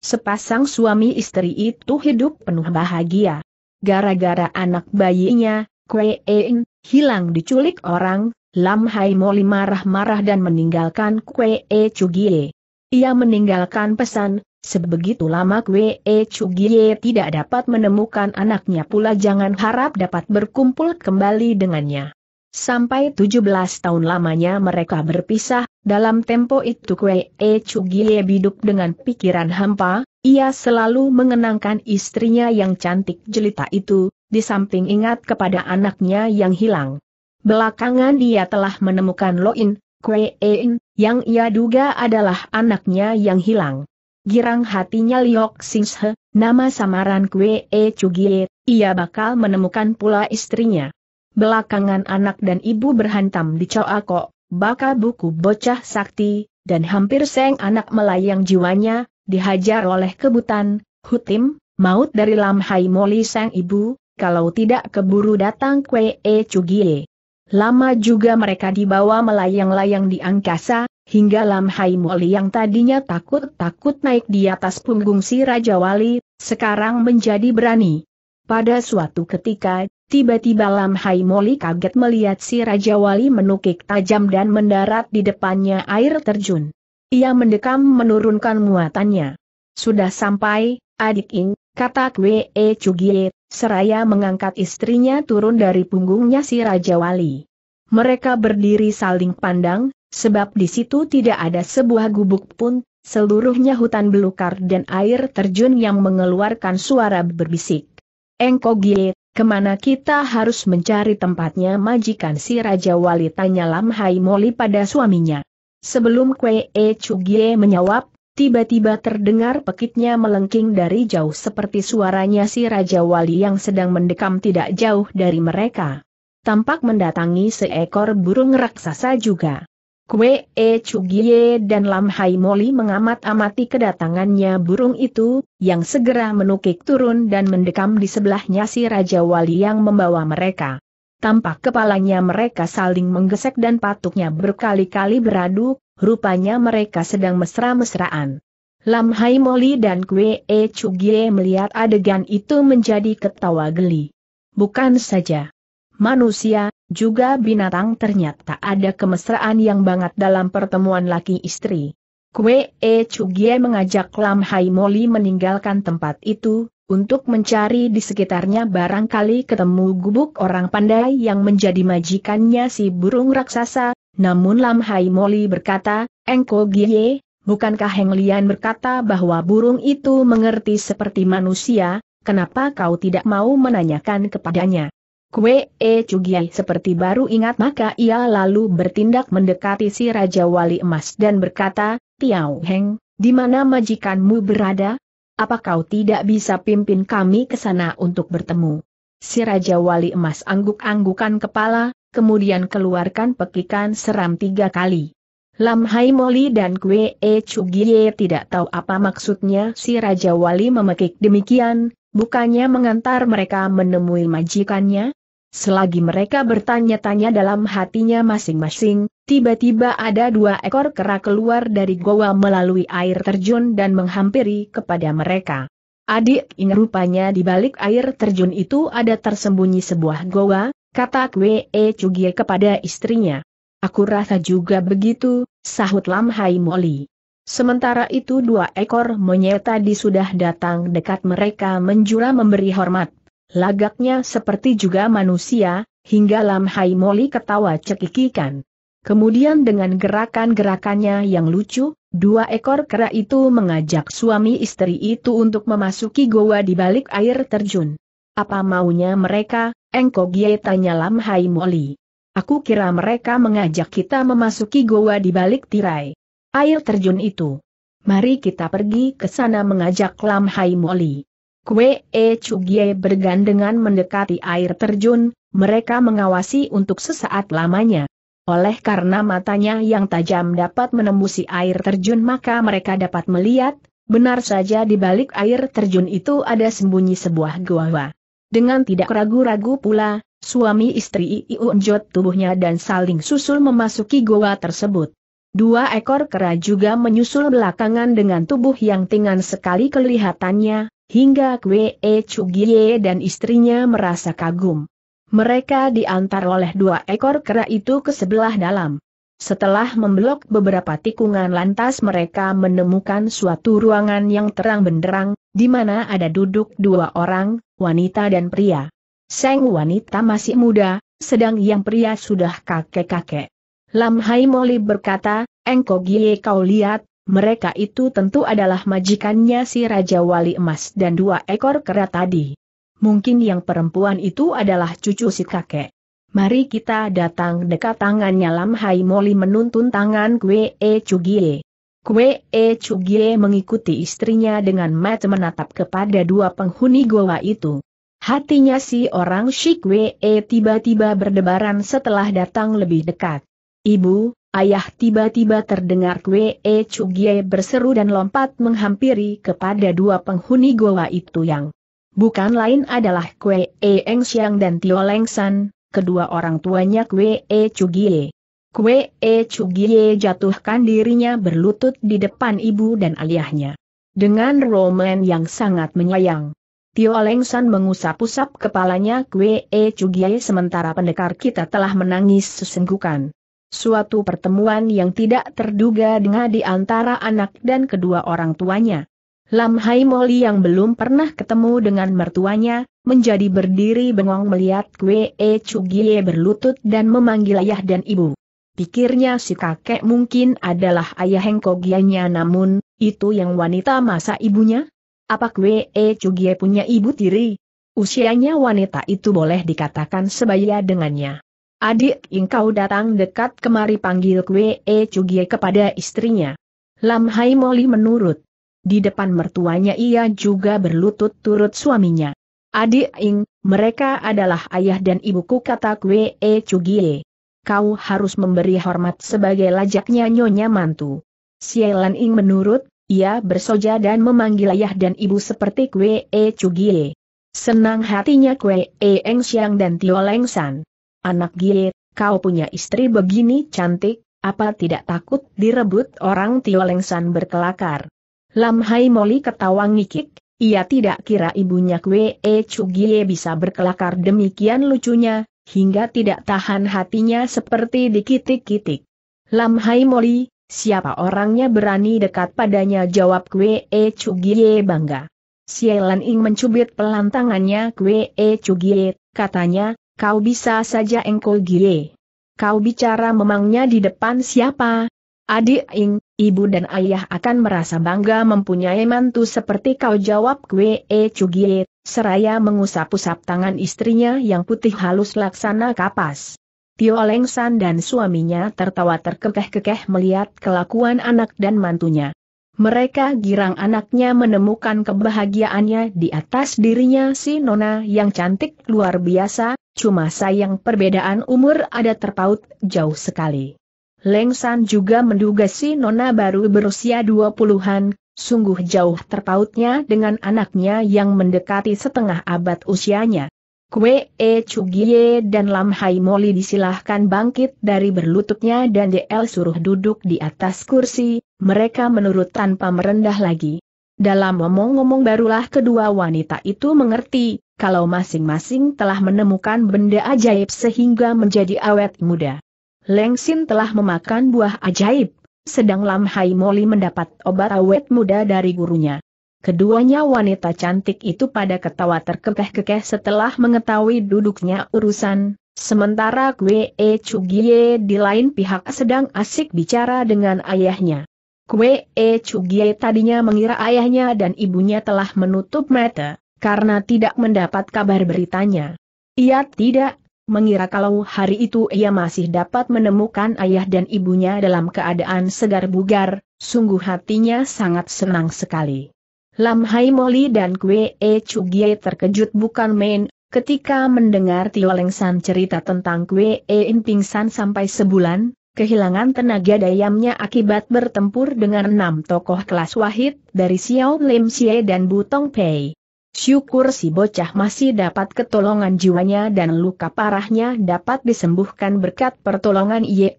Sepasang suami istri itu hidup penuh bahagia. Gara-gara anak bayinya, Kue Ein, hilang diculik orang, Lam Hai Moli marah-marah dan meninggalkan Kue E Chugie. Ia meninggalkan pesan, Sebegitu lama Kwe E Chugie tidak dapat menemukan anaknya pula jangan harap dapat berkumpul kembali dengannya. Sampai 17 tahun lamanya mereka berpisah, dalam tempo itu Kwe E Chugie hidup dengan pikiran hampa, ia selalu mengenangkan istrinya yang cantik jelita itu, di samping ingat kepada anaknya yang hilang. Belakangan dia telah menemukan Loin, Kwe In, yang ia duga adalah anaknya yang hilang. Girang hatinya Liok Singshe, nama samaran Kwe E Chugie, ia bakal menemukan pula istrinya. Belakangan anak dan ibu berhantam di Coako, baka buku bocah sakti, dan hampir seng anak melayang jiwanya, dihajar oleh kebutan, hutim, maut dari Lam Hai Moli sang ibu, kalau tidak keburu datang Kwe E Chugie. Lama juga mereka dibawa melayang-layang di angkasa, hingga Lam Hai Moli yang tadinya takut-takut naik di atas punggung si Raja Wali, sekarang menjadi berani. Pada suatu ketika, tiba-tiba Lam Hai Moli kaget melihat si Raja Wali menukik tajam dan mendarat di depannya air terjun. Ia mendekam menurunkan muatannya. Sudah sampai, adik Ing, kata Kwe E Chugie, seraya mengangkat istrinya turun dari punggungnya si Raja Wali. Mereka berdiri saling pandang, sebab di situ tidak ada sebuah gubuk pun, seluruhnya hutan belukar dan air terjun yang mengeluarkan suara berbisik. Engkau Gie, ke mana kita harus mencari tempatnya majikan si Raja Wali tanya Lam Hai Moli pada suaminya. Sebelum Kwe E Chugie menjawab, tiba-tiba terdengar pekitnya melengking dari jauh seperti suaranya si Raja Wali yang sedang mendekam tidak jauh dari mereka. Tampak mendatangi seekor burung raksasa juga. Kwe E Chugie dan Lam Hai Moli mengamat-amati kedatangannya burung itu, yang segera menukik turun dan mendekam di sebelahnya si Raja Wali yang membawa mereka. Tampak kepalanya mereka saling menggesek dan patuknya berkali-kali beradu, rupanya mereka sedang mesra-mesraan. Lam Hai Moli dan Kwe E Chugie melihat adegan itu menjadi ketawa geli. Bukan saja manusia, juga binatang ternyata ada kemesraan yang banget dalam pertemuan laki istri. Kue E Chugie mengajak Lam Hai Moli meninggalkan tempat itu, untuk mencari di sekitarnya barangkali ketemu gubuk orang pandai yang menjadi majikannya si burung raksasa, namun Lam Hai Moli berkata, Engko Gie, bukankah Heng Lian berkata bahwa burung itu mengerti seperti manusia, kenapa kau tidak mau menanyakan kepadanya? Kue E Cugiai seperti baru ingat maka ia lalu bertindak mendekati si Raja Wali Emas dan berkata, Tiao Heng, di mana majikanmu berada? Apa kau tidak bisa pimpin kami ke sana untuk bertemu? Si Raja Wali Emas angguk-anggukan kepala, kemudian keluarkan pekikan seram tiga kali. Lam Hai Moli dan Kue E Chugie tidak tahu apa maksudnya si Raja Wali memekik demikian, bukannya mengantar mereka menemui majikannya? Selagi mereka bertanya-tanya dalam hatinya masing-masing, tiba-tiba ada dua ekor kera keluar dari goa melalui air terjun dan menghampiri kepada mereka. Adik ing rupanya di balik air terjun itu ada tersembunyi sebuah goa, kata Kue E Chugie kepada istrinya. Aku rasa juga begitu, sahut Lam Hai Moli. Sementara itu dua ekor monyet tadi sudah datang dekat mereka menjura memberi hormat. Lagaknya seperti juga manusia, hingga Lam Hai Moli ketawa cekikikan. Kemudian dengan gerakan-gerakannya yang lucu, dua ekor kera itu mengajak suami istri itu untuk memasuki goa di balik air terjun. Apa maunya mereka, Engko Gie tanya Lam Hai Moli. Aku kira mereka mengajak kita memasuki goa di balik tirai. Air terjun itu. Mari kita pergi ke sana mengajak Lam Hai Moli. Kue E Chugie bergandengan mendekati air terjun, mereka mengawasi untuk sesaat lamanya. Oleh karena matanya yang tajam dapat menembusi air terjun maka mereka dapat melihat, benar saja di balik air terjun itu ada sembunyi sebuah goa. Dengan tidak ragu-ragu pula, Suami istri Iunjot tubuhnya dan saling susul memasuki goa tersebut. Dua ekor kera juga menyusul belakangan dengan tubuh yang tingan sekali kelihatannya, hingga Kwe E Chugie dan istrinya merasa kagum. Mereka diantar oleh dua ekor kera itu ke sebelah dalam. Setelah membelok beberapa tikungan lantas mereka menemukan suatu ruangan yang terang benderang, di mana ada duduk dua orang, wanita dan pria. Sang wanita masih muda, sedang yang pria sudah kakek-kakek. Lam Hai Moli berkata, Engko Gie kau lihat, mereka itu tentu adalah majikannya si Raja Wali Emas dan dua ekor kera tadi. Mungkin yang perempuan itu adalah cucu si kakek. Mari kita datang dekat tangannya Lam Hai Moli menuntun tangan Kue E Chugie. Kue E Chugie mengikuti istrinya dengan mata menatap kepada dua penghuni goa itu. Hatinya si orang Shikwe e tiba-tiba berdebaran setelah datang lebih dekat. Ibu, ayah tiba-tiba terdengar Kwe E Chugie berseru dan lompat menghampiri kepada dua penghuni goa itu yang bukan lain adalah Kwe E Eng Xiang dan Tio Leng San, kedua orang tuanya Kwe E Chugie. Kwe E Chugie jatuhkan dirinya berlutut di depan ibu dan ayahnya. Dengan roman yang sangat menyayang. Tio Lengsan mengusap-usap kepalanya Kwe E Cugie sementara pendekar kita telah menangis sesenggukan. Suatu pertemuan yang tidak terduga dengan di antara anak dan kedua orang tuanya. Lam Hai Moli yang belum pernah ketemu dengan mertuanya, menjadi berdiri bengong melihat Kwe E Cugie berlutut dan memanggil ayah dan ibu. Pikirnya si kakek mungkin adalah ayah Hengkogianya namun, itu yang wanita masa ibunya? Apa Kwe E punya ibu tiri? Usianya wanita itu boleh dikatakan sebaya dengannya. Adik engkau datang dekat kemari panggil Kwe E Cugie kepada istrinya. Lam Hai Moli menurut. Di depan mertuanya ia juga berlutut turut suaminya. Adik Ing, mereka adalah ayah dan ibuku kata Kwe E Cugie. Kau harus memberi hormat sebagai lajaknya nyonya mantu. Sielan Ing menurut, ia bersoja dan memanggil ayah dan ibu seperti Kwe E Cugie. Senang hatinya Kwe E Eng Xiang dan Tio Leng San. Anak Gie, kau punya istri begini cantik, apa tidak takut direbut orang Tio Leng San berkelakar. Lam Hai Moli ketawa ngikik, ia tidak kira ibunya Kwe E Cugie bisa berkelakar demikian lucunya, hingga tidak tahan hatinya seperti dikitik-kitik. Lam Hai Moli, Siapa orangnya berani dekat padanya jawab Kwe E Chugie bangga. Sielan Ing mencubit pelantangannya Kwe E Chugie, katanya, kau bisa saja engkau gie. Kau bicara memangnya di depan siapa? Adik Ing, ibu dan ayah akan merasa bangga mempunyai mantu seperti kau jawab Kwe E Cugie, seraya mengusap-usap tangan istrinya yang putih halus laksana kapas. Tio Lengsan dan suaminya tertawa terkekeh-kekeh melihat kelakuan anak dan mantunya. Mereka girang anaknya menemukan kebahagiaannya di atas dirinya si Nona yang cantik luar biasa, cuma sayang perbedaan umur ada terpaut jauh sekali. Lengsan juga menduga si Nona baru berusia dua puluhan, sungguh jauh terpautnya dengan anaknya yang mendekati setengah abad usianya. Kwe E Cugie dan Lam Hai Moli disilahkan bangkit dari berlututnya dan DL suruh duduk di atas kursi, mereka menurut tanpa merendah lagi. Dalam ngomong-ngomong barulah kedua wanita itu mengerti, kalau masing-masing telah menemukan benda ajaib sehingga menjadi awet muda. Leng Sin telah memakan buah ajaib, sedang Lam Hai Moli mendapat obat awet muda dari gurunya. Keduanya wanita cantik itu pada ketawa terkekeh-kekeh setelah mengetahui duduknya urusan, sementara Kwe E Chugie di lain pihak sedang asik bicara dengan ayahnya. Kwe E Chugie tadinya mengira ayahnya dan ibunya telah menutup mata, karena tidak mendapat kabar beritanya. Ia tidak mengira kalau hari itu ia masih dapat menemukan ayah dan ibunya dalam keadaan segar bugar, sungguh hatinya sangat senang sekali. Lam Hai Moli dan Kwe E Chugie terkejut bukan main, ketika mendengar Tio Lengsan cerita tentang Kwe E In pingsan sampai sebulan, kehilangan tenaga dayamnya akibat bertempur dengan enam tokoh kelas wahid dari Xiao Lim Xie dan Butong Pei. Syukur si bocah masih dapat ketolongan jiwanya dan luka parahnya dapat disembuhkan berkat pertolongan Ia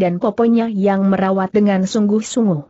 dan poponya yang merawat dengan sungguh-sungguh.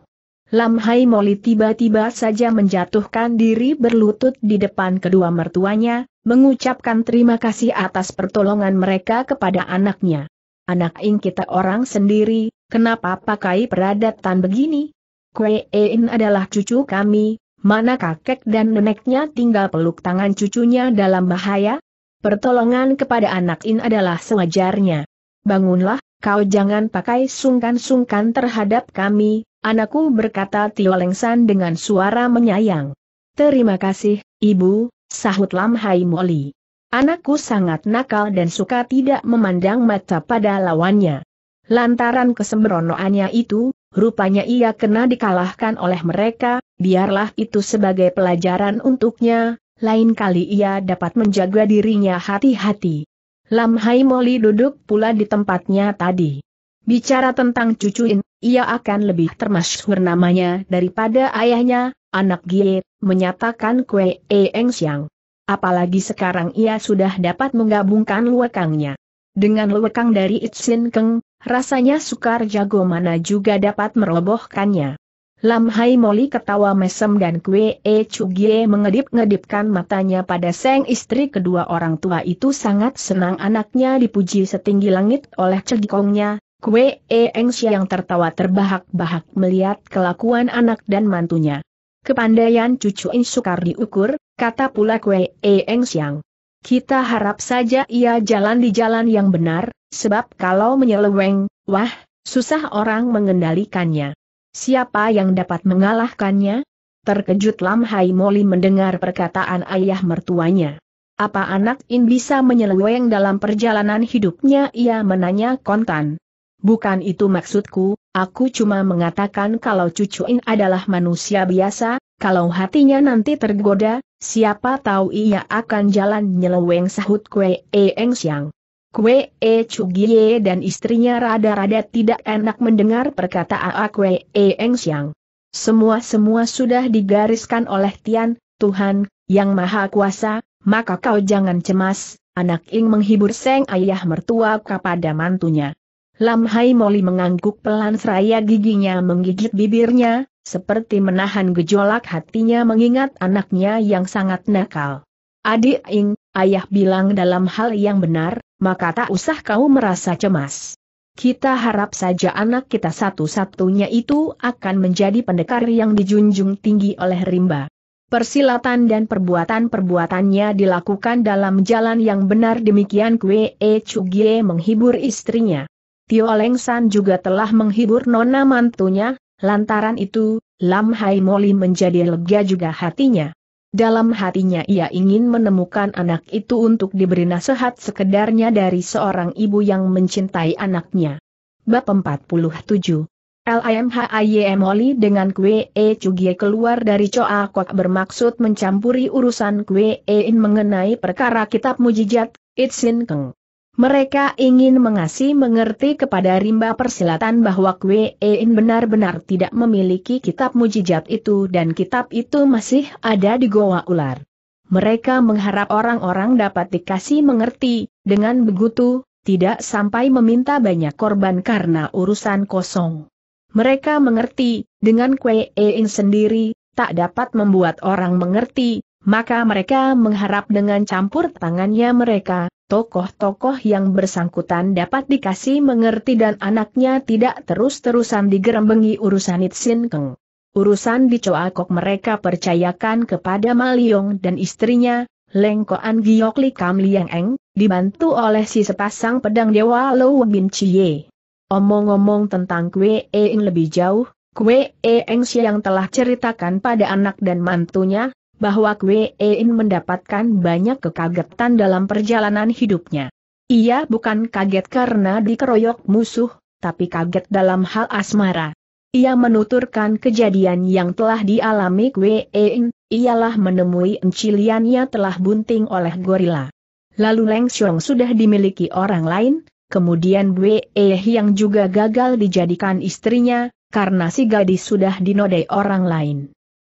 Lam Hai Moli tiba-tiba saja menjatuhkan diri berlutut di depan kedua mertuanya, mengucapkan terima kasih atas pertolongan mereka kepada anaknya. Anak ing kita orang sendiri, kenapa pakai peradatan begini? Kue In adalah cucu kami, mana kakek dan neneknya tinggal peluk tangan cucunya dalam bahaya? Pertolongan kepada anak In adalah sewajarnya. Bangunlah, kau jangan pakai sungkan-sungkan terhadap kami, Anakku berkata Tio Lengsan dengan suara menyayang. Terima kasih, Ibu, sahut Lam Hai Moli. Anakku sangat nakal dan suka tidak memandang mata pada lawannya. Lantaran kesembronoannya itu, rupanya ia kena dikalahkan oleh mereka, biarlah itu sebagai pelajaran untuknya, lain kali ia dapat menjaga dirinya hati-hati. Lam Hai Moli duduk pula di tempatnya tadi. Bicara tentang cucuin, ia akan lebih termasyhur namanya daripada ayahnya, anak Gie, menyatakan Kue Eng Xiang. Apalagi sekarang ia sudah dapat menggabungkan luekangnya. Dengan luekang dari Itsin Keng, rasanya sukar jago mana juga dapat merobohkannya. Lam Hai Moli ketawa mesem dan Kue E Gie mengedip-ngedipkan matanya pada seng istri kedua orang tua itu sangat senang anaknya dipuji setinggi langit oleh cegikongnya, Kue E Eng yang tertawa terbahak-bahak melihat kelakuan anak dan mantunya. Kepandaian cucu In sukar diukur, kata pula Kue E Eng Siang. Kita harap saja ia jalan di jalan yang benar, sebab kalau menyeleweng, wah, susah orang mengendalikannya. Siapa yang dapat mengalahkannya? Terkejut Lam Hai Moli mendengar perkataan ayah mertuanya. Apa anak In bisa menyeleweng dalam perjalanan hidupnya ia menanya kontan. Bukan itu maksudku, aku cuma mengatakan kalau cucuin adalah manusia biasa, kalau hatinya nanti tergoda, siapa tahu ia akan jalan nyeleweng sahut Kue E Eng Siang. Kue E Cugie dan istrinya rada-rada tidak enak mendengar perkataan Kue E Eng Siang. Semua-semua sudah digariskan oleh Tian, Tuhan, yang Maha Kuasa, maka kau jangan cemas, anak Ing menghibur Seng ayah mertua kepada mantunya. Lam Hai Moli mengangguk pelan seraya giginya menggigit bibirnya, seperti menahan gejolak hatinya mengingat anaknya yang sangat nakal. Adik Ing, ayah bilang dalam hal yang benar, maka tak usah kau merasa cemas. Kita harap saja anak kita satu-satunya itu akan menjadi pendekar yang dijunjung tinggi oleh rimba. Persilatan dan perbuatan-perbuatannya dilakukan dalam jalan yang benar demikian Kue E Chugie menghibur istrinya. Tio Lengsan juga telah menghibur nona mantunya, lantaran itu, Lam Hai Moli menjadi lega juga hatinya. Dalam hatinya ia ingin menemukan anak itu untuk diberi nasihat sekedarnya dari seorang ibu yang mencintai anaknya. Bab 47 LIMHIM Oli dengan Kwe E Cugie keluar dari Choa Kok bermaksud mencampuri urusan Kwe E In mengenai perkara kitab mujizat, Itsin Keng. Mereka ingin mengasih mengerti kepada rimba persilatan bahwa Kwe E In benar-benar tidak memiliki kitab mujizat itu dan kitab itu masih ada di Goa Ular. Mereka mengharap orang-orang dapat dikasih mengerti, dengan begitu, tidak sampai meminta banyak korban karena urusan kosong. Mereka mengerti, dengan Kue Ein sendiri, tak dapat membuat orang mengerti, maka mereka mengharap dengan campur tangannya mereka, tokoh-tokoh yang bersangkutan dapat dikasih mengerti dan anaknya tidak terus-terusan digerembengi urusan Itsin Keng. Urusan di Coakok mereka percayakan kepada Maliong dan istrinya, Lengkoan Giok Li Kam Liang Eng, dibantu oleh si sepasang pedang Dewa Lo Bin Chie. Omong-omong tentang Kue Eng lebih jauh, Kue Eng yang telah ceritakan pada anak dan mantunya, bahwa Kue Eng mendapatkan banyak kekagetan dalam perjalanan hidupnya. Ia bukan kaget karena dikeroyok musuh, tapi kaget dalam hal asmara. Ia menuturkan kejadian yang telah dialami Kue Eng, ialah menemui enciliannya telah bunting oleh gorila. Lalu Leng Xiong sudah dimiliki orang lain, kemudian Bwe Eh yang juga gagal dijadikan istrinya, karena si gadis sudah dinodai orang lain.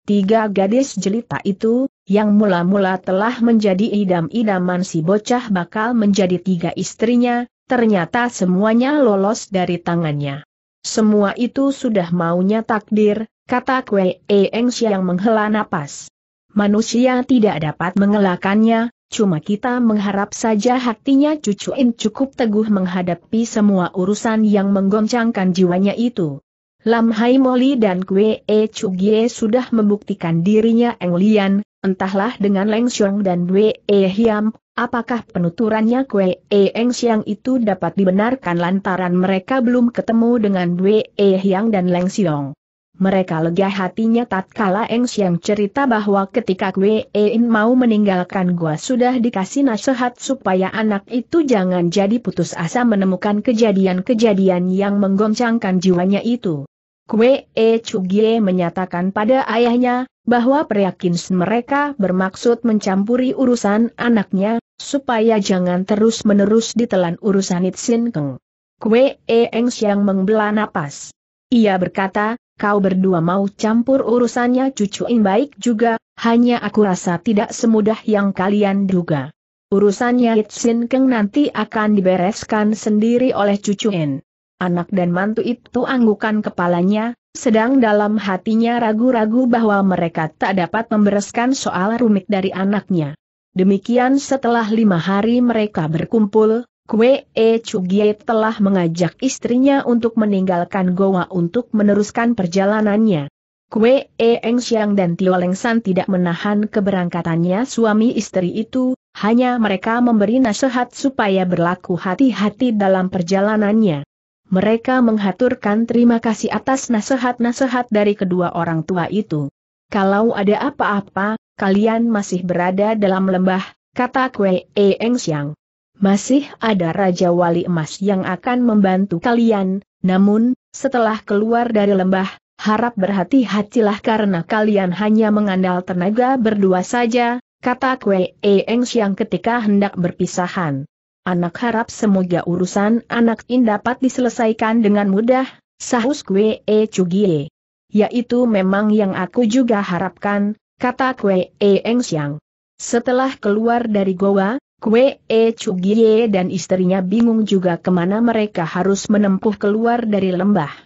Tiga gadis jelita itu, yang mula-mula telah menjadi idam-idaman si bocah bakal menjadi tiga istrinya, ternyata semuanya lolos dari tangannya. Semua itu sudah maunya takdir, kata Kwe Eng yang menghela napas. Manusia tidak dapat mengelakkannya, cuma kita mengharap saja hatinya cucu In cukup teguh menghadapi semua urusan yang menggoncangkan jiwanya itu. Lam Hai Moli dan Kwe E Chugie sudah membuktikan dirinya Eng Lian, entahlah dengan Leng Xiong dan Kwe E Hiam, apakah penuturannya Kwe E Eng Xiang itu dapat dibenarkan lantaran mereka belum ketemu dengan Kwe E Hiang dan Leng Xiong. Mereka lega hatinya tatkala Eng Xiang cerita bahwa ketika Kwe Ein mau meninggalkan gua sudah dikasih nasihat supaya anak itu jangan jadi putus asa menemukan kejadian-kejadian yang menggoncangkan jiwanya itu. Kwe E Chugie menyatakan pada ayahnya, bahwa peryakin mereka bermaksud mencampuri urusan anaknya, supaya jangan terus-menerus ditelan urusan Itsin Keng. Kwe E Eng Xiang membela napas. Ia berkata, kau berdua mau campur urusannya cucuin baik juga, hanya aku rasa tidak semudah yang kalian duga. Urusannya Itsin Keng nanti akan dibereskan sendiri oleh cucuin. Anak dan mantu itu anggukan kepalanya, sedang dalam hatinya ragu-ragu bahwa mereka tak dapat membereskan soal rumit dari anaknya. Demikian setelah lima hari mereka berkumpul, Kwe E Chugie telah mengajak istrinya untuk meninggalkan Goa untuk meneruskan perjalanannya. Kwe E Eng Xiang dan Tio Leng San tidak menahan keberangkatannya suami istri itu, hanya mereka memberi nasihat supaya berlaku hati-hati dalam perjalanannya. Mereka menghaturkan terima kasih atas nasihat-nasihat dari kedua orang tua itu. Kalau ada apa-apa, kalian masih berada dalam lembah, kata Kwe Eng Xiang. Masih ada Raja Wali Emas yang akan membantu kalian, namun, setelah keluar dari lembah, harap berhati-hatilah karena kalian hanya mengandal tenaga berdua saja, kata Kwe Eng Siang ketika hendak berpisahan. Anak harap semoga urusan anak in dapat diselesaikan dengan mudah, sahus Kwe E Cugie. Yaitu memang yang aku juga harapkan, kata Kwe E Eng Siang. Setelah keluar dari goa, Kwe E Chugie dan istrinya bingung juga ke mana mereka harus menempuh keluar dari lembah.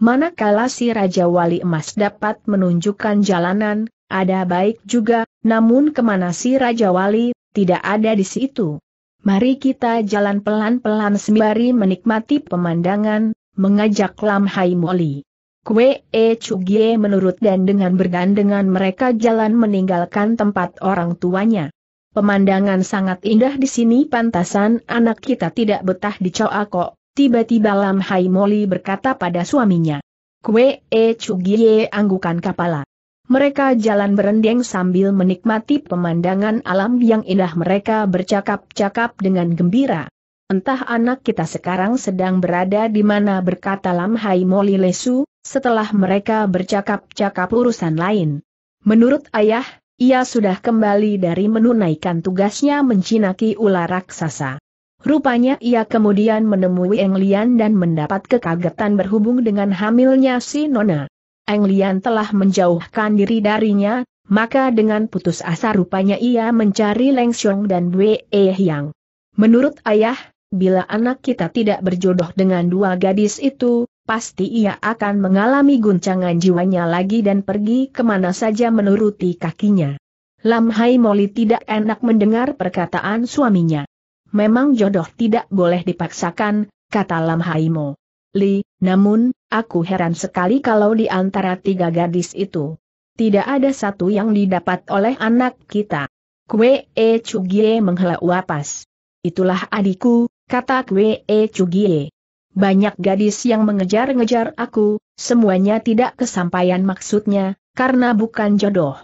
Manakala si Raja Wali Emas dapat menunjukkan jalanan, ada baik juga, namun ke mana si Raja Wali, tidak ada di situ. Mari kita jalan pelan-pelan sembari menikmati pemandangan, mengajak Lam Hai Moli. Kwe E Chugie menurut dan dengan bergandengan mereka jalan meninggalkan tempat orang tuanya. Pemandangan sangat indah di sini pantasan anak kita tidak betah di Coako. Tiba-tiba Lam Hai Moli berkata pada suaminya. Kue E Cugie anggukan kepala. Mereka jalan berendeng sambil menikmati pemandangan alam yang indah mereka bercakap-cakap dengan gembira. Entah anak kita sekarang sedang berada di mana berkata Lam Hai Moli Lesu, setelah mereka bercakap-cakap urusan lain. Menurut ayah, ia sudah kembali dari menunaikan tugasnya mencinaki ular raksasa. Rupanya ia kemudian menemui Eng Lian dan mendapat kekagetan berhubung dengan hamilnya si Nona. Eng Lian telah menjauhkan diri darinya, maka dengan putus asa rupanya ia mencari Leng Xiong dan E Yang. Menurut ayah, bila anak kita tidak berjodoh dengan dua gadis itu, pasti ia akan mengalami guncangan jiwanya lagi dan pergi ke mana saja menuruti kakinya. Lam Hai Moli tidak enak mendengar perkataan suaminya. Memang jodoh tidak boleh dipaksakan, kata Lam Haimo. Li, namun, aku heran sekali kalau di antara tiga gadis itu, tidak ada satu yang didapat oleh anak kita. Kue E Chugie menghela wapas. Itulah adikku, kata Kue E Chugie. Banyak gadis yang mengejar-ngejar aku, semuanya tidak kesampaian maksudnya, karena bukan jodoh.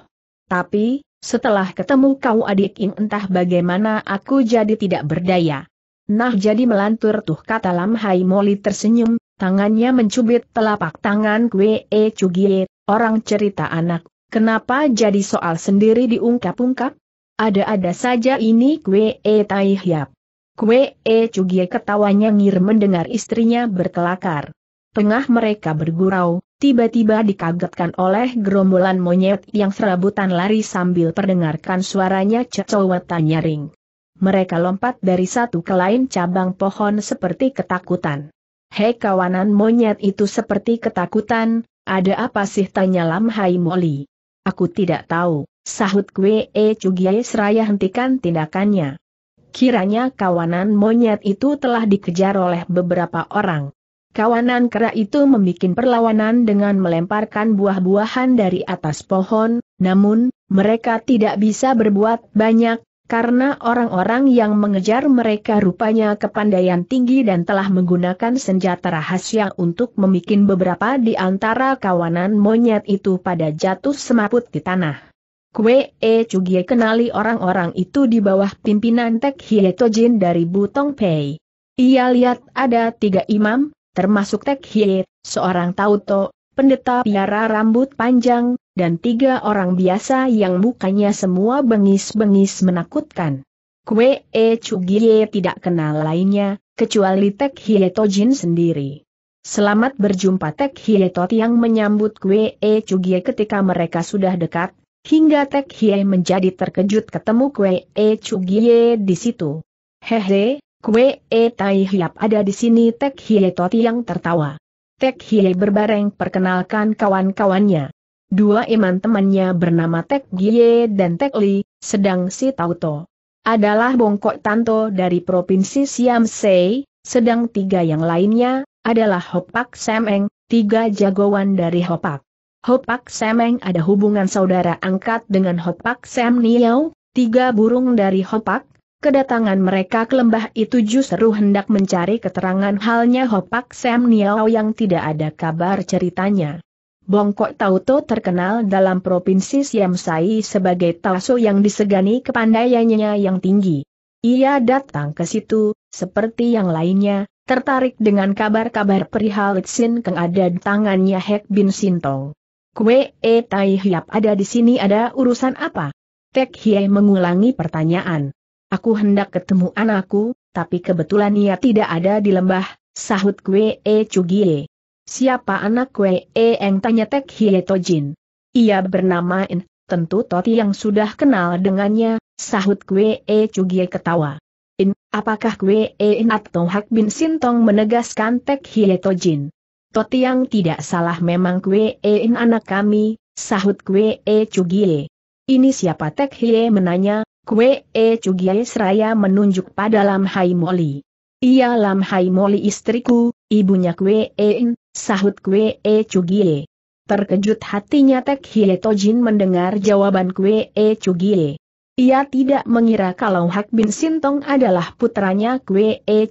Tapi, setelah ketemu kau adik in entah bagaimana aku jadi tidak berdaya. Nah jadi melantur tuh kata Lam Hai Moli tersenyum, tangannya mencubit telapak tangan Kue E Cugie, orang cerita anak, kenapa jadi soal sendiri diungkap-ungkap? Ada-ada saja ini Kue E Tai Hiap. Kue E Cugie ketawanya ngir mendengar istrinya berkelakar. Tengah mereka bergurau, tiba-tiba dikagetkan oleh gerombolan monyet yang serabutan lari sambil perdengarkan suaranya cecowet nyaring. Mereka lompat dari satu ke lain cabang pohon seperti ketakutan. Hei kawanan monyet itu seperti ketakutan, ada apa sih tanya Lam Hai Moli. Aku tidak tahu, sahut Kwe E seraya hentikan tindakannya. Kiranya kawanan monyet itu telah dikejar oleh beberapa orang. Kawanan kera itu membuat perlawanan dengan melemparkan buah-buahan dari atas pohon, namun, mereka tidak bisa berbuat banyak, karena orang-orang yang mengejar mereka rupanya kepandaian tinggi dan telah menggunakan senjata rahasia untuk membuat beberapa di antara kawanan monyet itu pada jatuh semaput di tanah. Kue E Cugie kenali orang-orang itu di bawah pimpinan Tek Hietojin dari Butong Pei. Ia lihat ada tiga imam, termasuk Tek Hie, seorang tauto, pendeta piara rambut panjang, dan tiga orang biasa yang mukanya semua bengis-bengis menakutkan. Kue E Chugie tidak kenal lainnya, kecuali Tek Hie Tojin sendiri. Selamat berjumpa Tek Hie Tot yang menyambut Kue E Chugie ketika mereka sudah dekat, hingga Tek Hie menjadi terkejut ketemu Kue E Chugie di situ. Hehe, Kue E Tai Hiap ada di sini Tek Hie Toti yang tertawa. Tek Hie berbareng perkenalkan kawan-kawannya. Dua iman temannya bernama Tek Gie dan Tek Li, sedang si Tauto adalah bongkok tanto dari Provinsi Siam Sei, sedang tiga yang lainnya adalah Hopak Semeng, tiga jagoan dari Hopak. Hopak Semeng ada hubungan saudara angkat dengan Hopak Sem Niao, tiga burung dari Hopak, Kedatangan mereka ke lembah itu justru hendak mencari keterangan halnya Hopak Sam Niao yang tidak ada kabar ceritanya. Bongkok Tauto terkenal dalam provinsi Siam Sai sebagai Taso yang disegani kepandaiannya yang tinggi. Ia datang ke situ, seperti yang lainnya, tertarik dengan kabar-kabar perihal Sin Keng ada di tangannya Hek Bin Sintong. Kue E Tai Hiap ada di sini ada urusan apa? Tek Hie mengulangi pertanyaan. Aku hendak ketemu anakku, tapi kebetulan ia tidak ada di lembah, sahut Kwe E Cugie. Siapa anak Kwe E Eng tanya Tek Hie Tojin. Ia bernama In, tentu Toti yang sudah kenal dengannya, sahut Kwe E Cugie ketawa. In, apakah Kwe E In atau Hak Bin Sintong menegaskan Tek Hie Tojin? Toti yang tidak salah memang Kwe E In anak kami, sahut Kwe E Cugie. Ini siapa Tek Hie menanya, Kue E seraya menunjuk pada Lam Hai Moli. Ia Lam Hai Moli istriku, ibunya Kue E sahut Kue E. Terkejut hatinya Tek Hie Tojin mendengar jawaban Kue E. Ia tidak mengira kalau Hak Bin Sintong adalah putranya Kue E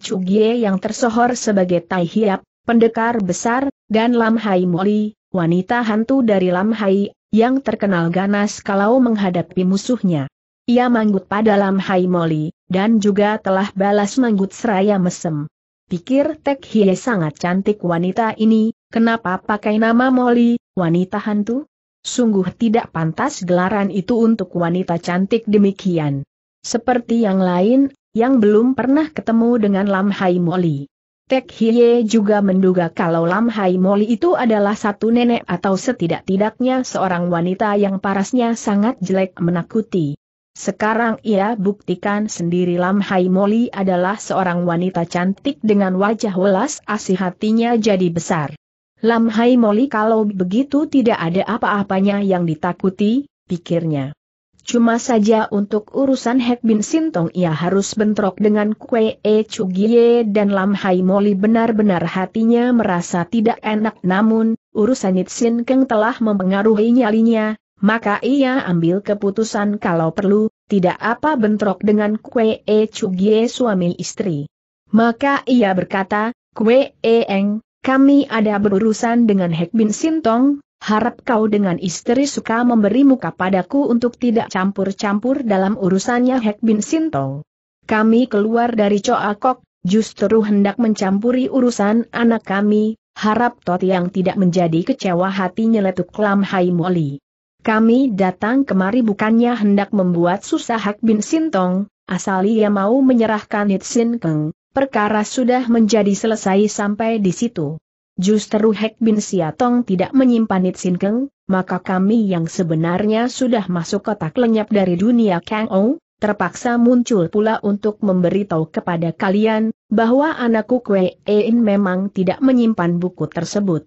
yang tersohor sebagai Tai Hiap, pendekar besar, dan Lam Hai Moli, wanita hantu dari Lam Hai, yang terkenal ganas kalau menghadapi musuhnya. Ia manggut pada Lam Hai Moli, dan juga telah balas manggut seraya mesem. Pikir Tek Hie sangat cantik wanita ini, kenapa pakai nama Moli, wanita hantu? Sungguh tidak pantas gelaran itu untuk wanita cantik demikian. Seperti yang lain, yang belum pernah ketemu dengan Lam Hai Moli. Tek Hie juga menduga kalau Lam Hai Moli itu adalah satu nenek atau setidak-tidaknya seorang wanita yang parasnya sangat jelek menakuti. Sekarang ia buktikan sendiri Lam Hai Moli adalah seorang wanita cantik dengan wajah welas asih hatinya jadi besar. Lam Hai Moli kalau begitu tidak ada apa-apanya yang ditakuti, pikirnya. Cuma saja untuk urusan Hek Bin Sintong ia harus bentrok dengan Kue E Chugie dan Lam Hai Moli benar-benar hatinya merasa tidak enak namun, urusan Sin Keng telah mempengaruhi nyalinya, maka ia ambil keputusan kalau perlu, tidak apa bentrok dengan Kue E Chugie suami istri. Maka ia berkata, Kue E Eng, kami ada berurusan dengan Hek Bin Sintong, harap kau dengan istri suka memberi muka padaku untuk tidak campur-campur dalam urusannya Hek Bin Sintong. Kami keluar dari Choa Kok, justru hendak mencampuri urusan anak kami, harap Tot yang tidak menjadi kecewa hati nyeletuk Lam Hai Moli. Kami datang kemari bukannya hendak membuat susah Hek Bin Sintong, asal ia mau menyerahkan Sin Keng, perkara sudah menjadi selesai sampai di situ. Justru Hek Bin Siatong tidak menyimpan Itsin Keng, maka kami yang sebenarnya sudah masuk kotak lenyap dari dunia Kang Ou, terpaksa muncul pula untuk memberitahu kepada kalian, bahwa anakku Kwe In memang tidak menyimpan buku tersebut.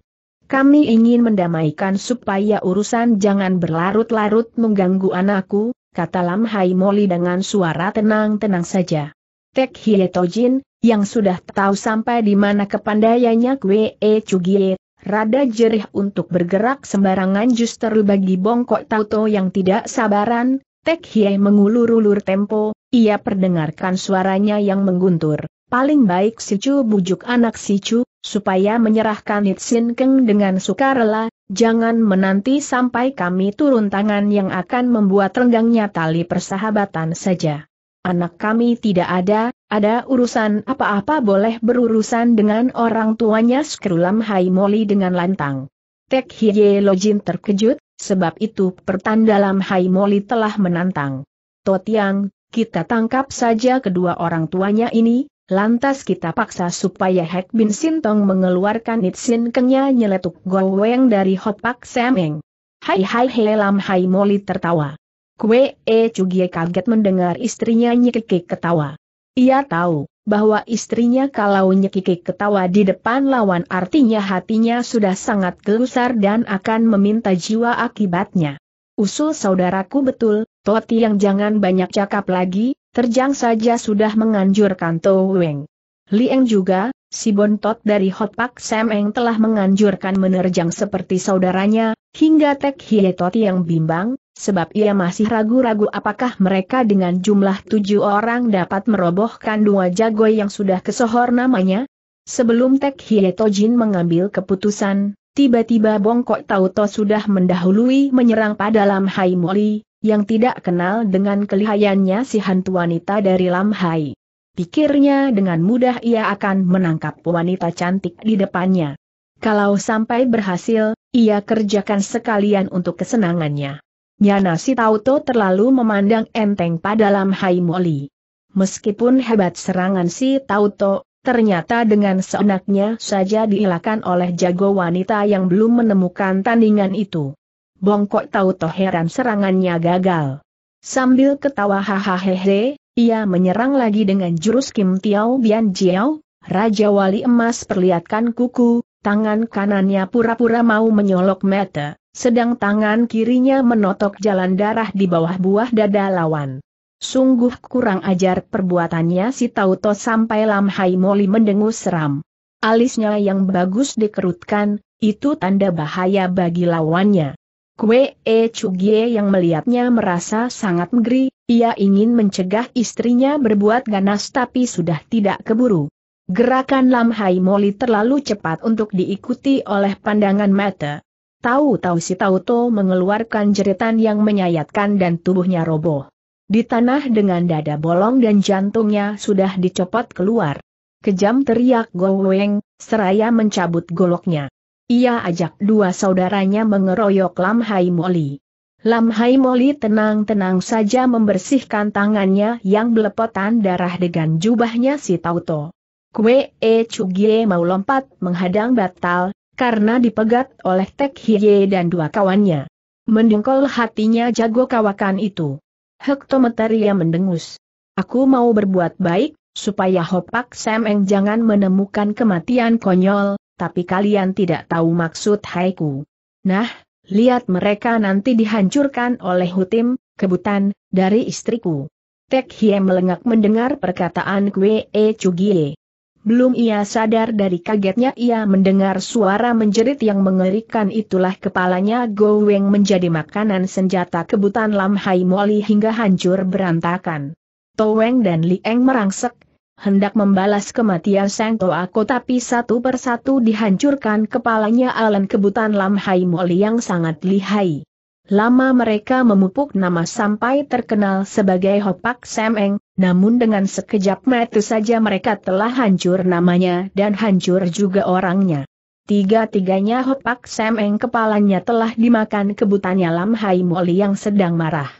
Kami ingin mendamaikan supaya urusan jangan berlarut-larut mengganggu anakku, kata Lam Hai Moli dengan suara tenang-tenang saja. Tek Hie Tojin, yang sudah tahu sampai di mana kepandaiannya Kwe E Chugie, rada jerih untuk bergerak sembarangan justru bagi bongkok tauto yang tidak sabaran, Tek Hie mengulur-ulur tempo, ia perdengarkan suaranya yang mengguntur. Paling baik si Chu bujuk anak si Chu, supaya menyerahkan Itsin Keng dengan sukarela, jangan menanti sampai kami turun tangan yang akan membuat renggangnya tali persahabatan saja. Anak kami tidak ada, ada urusan apa-apa boleh berurusan dengan orang tuanya Skrulam Hai Moli dengan lantang. Tek Hye Lojin terkejut, sebab itu pertanda Lam Hai Moli telah menantang. Totiang, kita tangkap saja kedua orang tuanya ini, lantas kita paksa supaya Hek Bin Sintong mengeluarkan Itsin Kengnya nyeletuk Goweng dari Hopak Semeng. Hai hai hai Lam Hai Moli tertawa. Kue E Cugie kaget mendengar istrinya nyekikik ketawa. Ia tahu, bahwa istrinya kalau nyekikik ketawa di depan lawan artinya hatinya sudah sangat gelusar dan akan meminta jiwa akibatnya. Usul saudaraku betul, Toti yang jangan banyak cakap lagi, terjang saja sudah menganjurkan To Weng. Lieng juga, si Bontot dari Hotpak Sam Eng telah menganjurkan menerjang seperti saudaranya, hingga Tek Toti yang bimbang, sebab ia masih ragu-ragu apakah mereka dengan jumlah tujuh orang dapat merobohkan dua jagoy yang sudah kesohor namanya? Sebelum Tek Tojin mengambil keputusan, tiba-tiba Bongkok Tauto sudah mendahului menyerang pada Lam Hai Moli, yang tidak kenal dengan kelihayannya si hantu wanita dari Lam Hai. Pikirnya dengan mudah ia akan menangkap wanita cantik di depannya. Kalau sampai berhasil, ia kerjakan sekalian untuk kesenangannya. Nyana si Tauto terlalu memandang enteng pada Lam Hai Moli. Meskipun hebat serangan si Tauto, ternyata dengan seenaknya saja diilahkan oleh jago wanita yang belum menemukan tandingan itu. Bongkok Tauto heran serangannya gagal. Sambil ketawa hahaha ia menyerang lagi dengan jurus Kim Tiao Bian Jiao, Raja Wali Emas perlihatkan kuku, tangan kanannya pura-pura mau menyolok mata sedang tangan kirinya menotok jalan darah di bawah buah dada lawan. Sungguh kurang ajar perbuatannya si Tauto sampai Lam Hai Moli mendengus seram. Alisnya yang bagus dikerutkan, itu tanda bahaya bagi lawannya. Kue E Chugie yang melihatnya merasa sangat ngeri, ia ingin mencegah istrinya berbuat ganas tapi sudah tidak keburu. Gerakan Lam Hai Moli terlalu cepat untuk diikuti oleh pandangan mata. Tahu-tahu si Tauto mengeluarkan jeritan yang menyayatkan dan tubuhnya roboh. Di tanah dengan dada bolong dan jantungnya sudah dicopot keluar. Kejam teriak Goweng, seraya mencabut goloknya. Ia ajak dua saudaranya mengeroyok Lam Hai Moli. Lam Hai Moli tenang-tenang saja membersihkan tangannya yang belepotan darah dengan jubahnya si Tauto. Kue E Chugie mau lompat menghadang batal, karena dipegat oleh Tek Hye dan dua kawannya. Mendengkol hatinya jago kawakan itu. Hektometeria mendengus. Aku mau berbuat baik, supaya Hopak Semeng jangan menemukan kematian konyol, tapi kalian tidak tahu maksud haiku. Nah, lihat mereka nanti dihancurkan oleh Hutim, kebutan, dari istriku. Tek Hie melengak mendengar perkataan Kue E Chugie. Belum ia sadar dari kagetnya ia mendengar suara menjerit yang mengerikan itulah kepalanya Goweng menjadi makanan senjata kebutan Lam Hai Moli hingga hancur berantakan. Toweng dan Lieng merangsek, hendak membalas kematian Sang Toako tapi satu persatu dihancurkan kepalanya Alan kebutan Lam Hai Moli yang sangat lihai. Lama mereka memupuk nama sampai terkenal sebagai Hopak Semeng, namun dengan sekejap mata saja mereka telah hancur namanya dan hancur juga orangnya. Tiga-tiganya Hopak Semeng kepalanya telah dimakan kebutannya Lam Hai Moli yang sedang marah.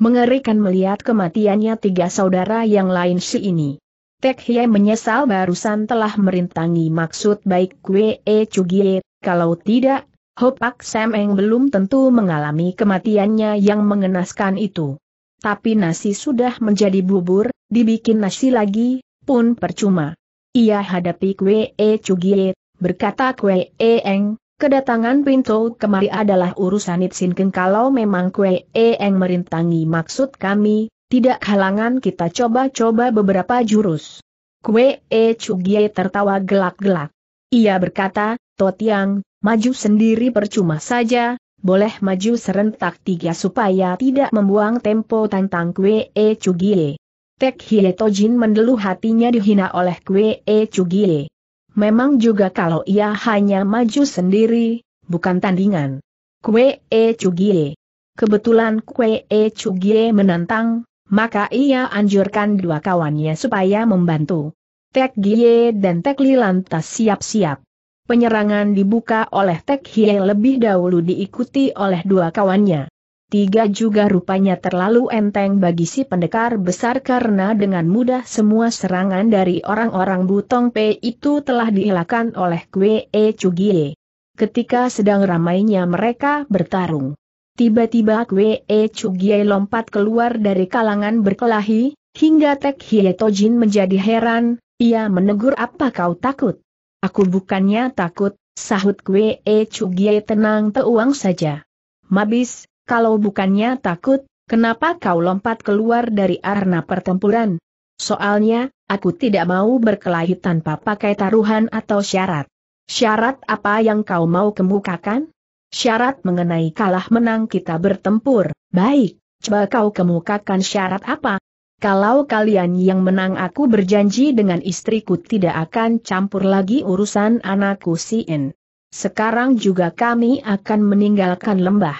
Mengerikan melihat kematiannya tiga saudara yang lain si ini. Tek Hie menyesal barusan telah merintangi maksud baik Kue E Chugie, kalau tidak, Hopak Semeng belum tentu mengalami kematiannya yang mengenaskan itu. Tapi nasi sudah menjadi bubur, dibikin nasi lagi, pun percuma. Ia hadapi Kue E Chugie, berkata Kue E Eng, kedatangan pintu kemari adalah urusan Keng kalau memang Kue E Eng merintangi maksud kami, tidak halangan kita coba-coba beberapa jurus. Kue E Chugie tertawa gelak-gelak. Ia berkata, Totiang, maju sendiri percuma saja, boleh maju serentak tiga supaya tidak membuang tempo tantang Kue E Chugie. Tek Hie Tojin mendelu hatinya dihina oleh Kue E Chugie. Memang juga kalau ia hanya maju sendiri, bukan tandingan. Kue E Chugie. Kebetulan Kue E Chugie menantang, maka ia anjurkan dua kawannya supaya membantu. Tek Gie dan Tek Li lantas siap-siap. Penyerangan dibuka oleh Tek Hie lebih dahulu diikuti oleh dua kawannya. Tiga juga rupanya terlalu enteng bagi si pendekar besar karena dengan mudah semua serangan dari orang-orang Butong P itu telah dielakkan oleh Kwe E Chugie. Ketika sedang ramainya mereka bertarung. Tiba-tiba Kwe E Chugie lompat keluar dari kalangan berkelahi, hingga Tek Hie Tojin menjadi heran, ia menegur apa kau takut? Aku bukannya takut, sahut Kwe E Chugie tenang teuang saja. Mabis, kalau bukannya takut, kenapa kau lompat keluar dari arena pertempuran? Soalnya, aku tidak mau berkelahi tanpa pakai taruhan atau syarat. Syarat apa yang kau mau kemukakan? Syarat mengenai kalah menang kita bertempur, baik, coba kau kemukakan syarat apa? Kalau kalian yang menang aku berjanji dengan istriku tidak akan campur lagi urusan anakku Sien. Sekarang juga kami akan meninggalkan lembah.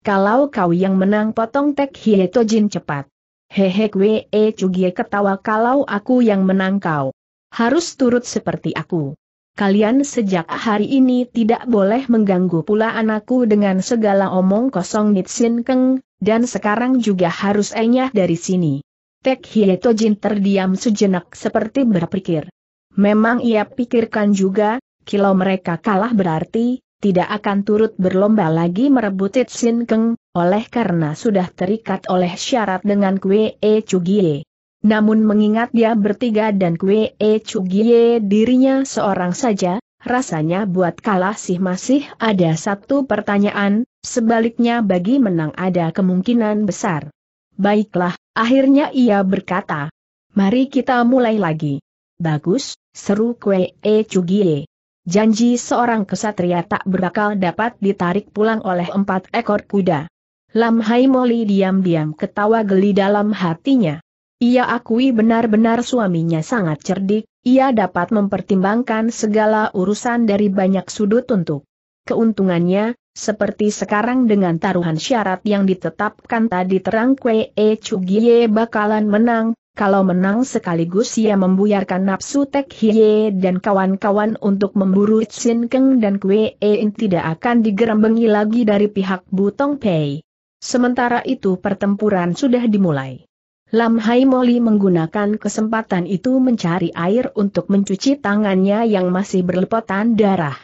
Kalau kau yang menang potong tek Tojin cepat. Hehe kwe e cugie ketawa kalau aku yang menang kau. Harus turut seperti aku. Kalian sejak hari ini tidak boleh mengganggu pula anakku dengan segala omong kosong nitsin keng, dan sekarang juga harus enyah dari sini. Tek Tojin terdiam sejenak seperti berpikir. Memang ia pikirkan juga, kilau mereka kalah berarti, tidak akan turut berlomba lagi merebut Sin Keng, oleh karena sudah terikat oleh syarat dengan Kue E. Namun mengingat dia bertiga dan Kue E Chugie dirinya seorang saja, rasanya buat kalah sih masih ada satu pertanyaan, sebaliknya bagi menang ada kemungkinan besar. Baiklah, akhirnya ia berkata. Mari kita mulai lagi. Bagus, seru Kue E Chugie. Janji seorang kesatria tak berakal dapat ditarik pulang oleh empat ekor kuda. Lam Hai Moli diam-diam ketawa geli dalam hatinya. Ia akui benar-benar suaminya sangat cerdik, ia dapat mempertimbangkan segala urusan dari banyak sudut untuk keuntungannya, seperti sekarang dengan taruhan syarat yang ditetapkan tadi terang Kwe E Chugie bakalan menang, kalau menang sekaligus ia membuyarkan nafsu Tek Hie dan kawan-kawan untuk memburu Sin Keng dan Kwe E tidak akan digerambengi lagi dari pihak Butong Pei. Sementara itu pertempuran sudah dimulai. Lam Hai Moli menggunakan kesempatan itu mencari air untuk mencuci tangannya yang masih berlepotan darah.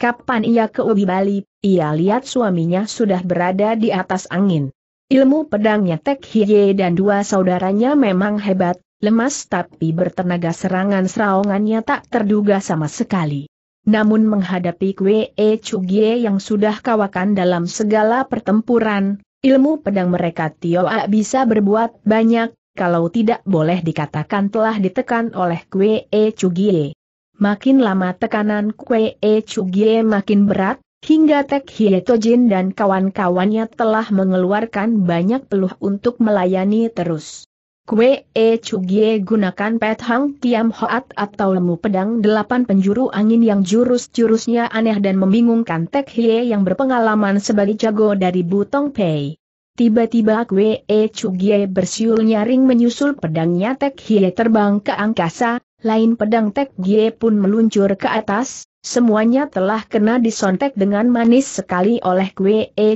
Kapan ia ke Ubi Bali, ia lihat suaminya sudah berada di atas angin. Ilmu pedangnya Tek Hie dan dua saudaranya memang hebat, lemas tapi bertenaga serangan serangannya tak terduga sama sekali. Namun menghadapi Kwe E Chugie yang sudah kawakan dalam segala pertempuran, ilmu pedang mereka Tioa bisa berbuat banyak, kalau tidak boleh dikatakan telah ditekan oleh Kwe E Chugie. Makin lama tekanan Kwe E Chugie makin berat, Hingga Tek Tojin dan kawan-kawannya telah mengeluarkan banyak peluh untuk melayani terus. Kue E Chugie gunakan Pet Hang Kiam Hoat atau lemu pedang delapan penjuru angin yang jurus-jurusnya aneh dan membingungkan Tek Hie yang berpengalaman sebagai jago dari Butong Pei. Tiba-tiba Kue E Chugie bersiul nyaring menyusul pedangnya Tek Hie terbang ke angkasa, lain pedang Tek Hie pun meluncur ke atas, Semuanya telah kena disontek dengan manis sekali oleh Kwe E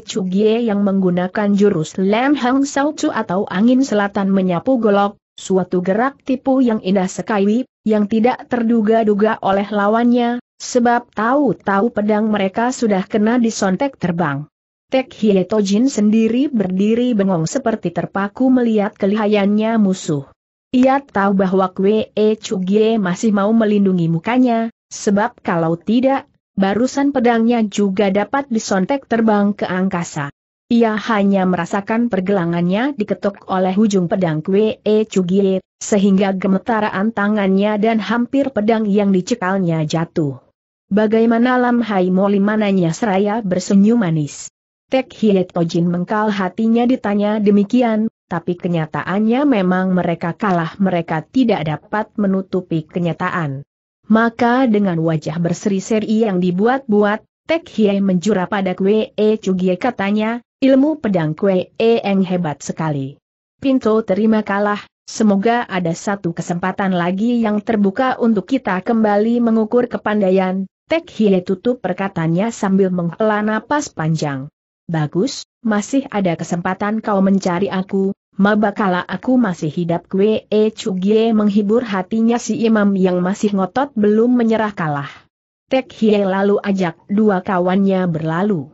yang menggunakan jurus Lam Hang Sao Chu atau angin selatan menyapu golok, suatu gerak tipu yang indah sekali, yang tidak terduga-duga oleh lawannya, sebab tahu-tahu pedang mereka sudah kena disontek terbang. Tek Hie Tojin sendiri berdiri bengong seperti terpaku melihat kelihayannya musuh. Ia tahu bahwa Kwe E masih mau melindungi mukanya, Sebab kalau tidak, barusan pedangnya juga dapat disontek terbang ke angkasa. Ia hanya merasakan pergelangannya diketuk oleh ujung pedang Kwe E Chugie, sehingga gemetaraan tangannya dan hampir pedang yang dicekalnya jatuh. Bagaimana Lam Hai Moli mananya seraya bersenyum manis. Tek Hiet Tojin mengkal hatinya ditanya demikian, tapi kenyataannya memang mereka kalah mereka tidak dapat menutupi kenyataan. Maka dengan wajah berseri-seri yang dibuat-buat, Tek Hie menjura pada Kwe E Chugie katanya, ilmu pedang Kwe E Eng hebat sekali. Pinto terima kalah, semoga ada satu kesempatan lagi yang terbuka untuk kita kembali mengukur kepandaian, Tek Hie tutup perkataannya sambil menghela napas panjang. Bagus, masih ada kesempatan kau mencari aku, Mabakala aku masih hidup Kwe E Chugie menghibur hatinya si imam yang masih ngotot belum menyerah kalah. Tek Hie lalu ajak dua kawannya berlalu.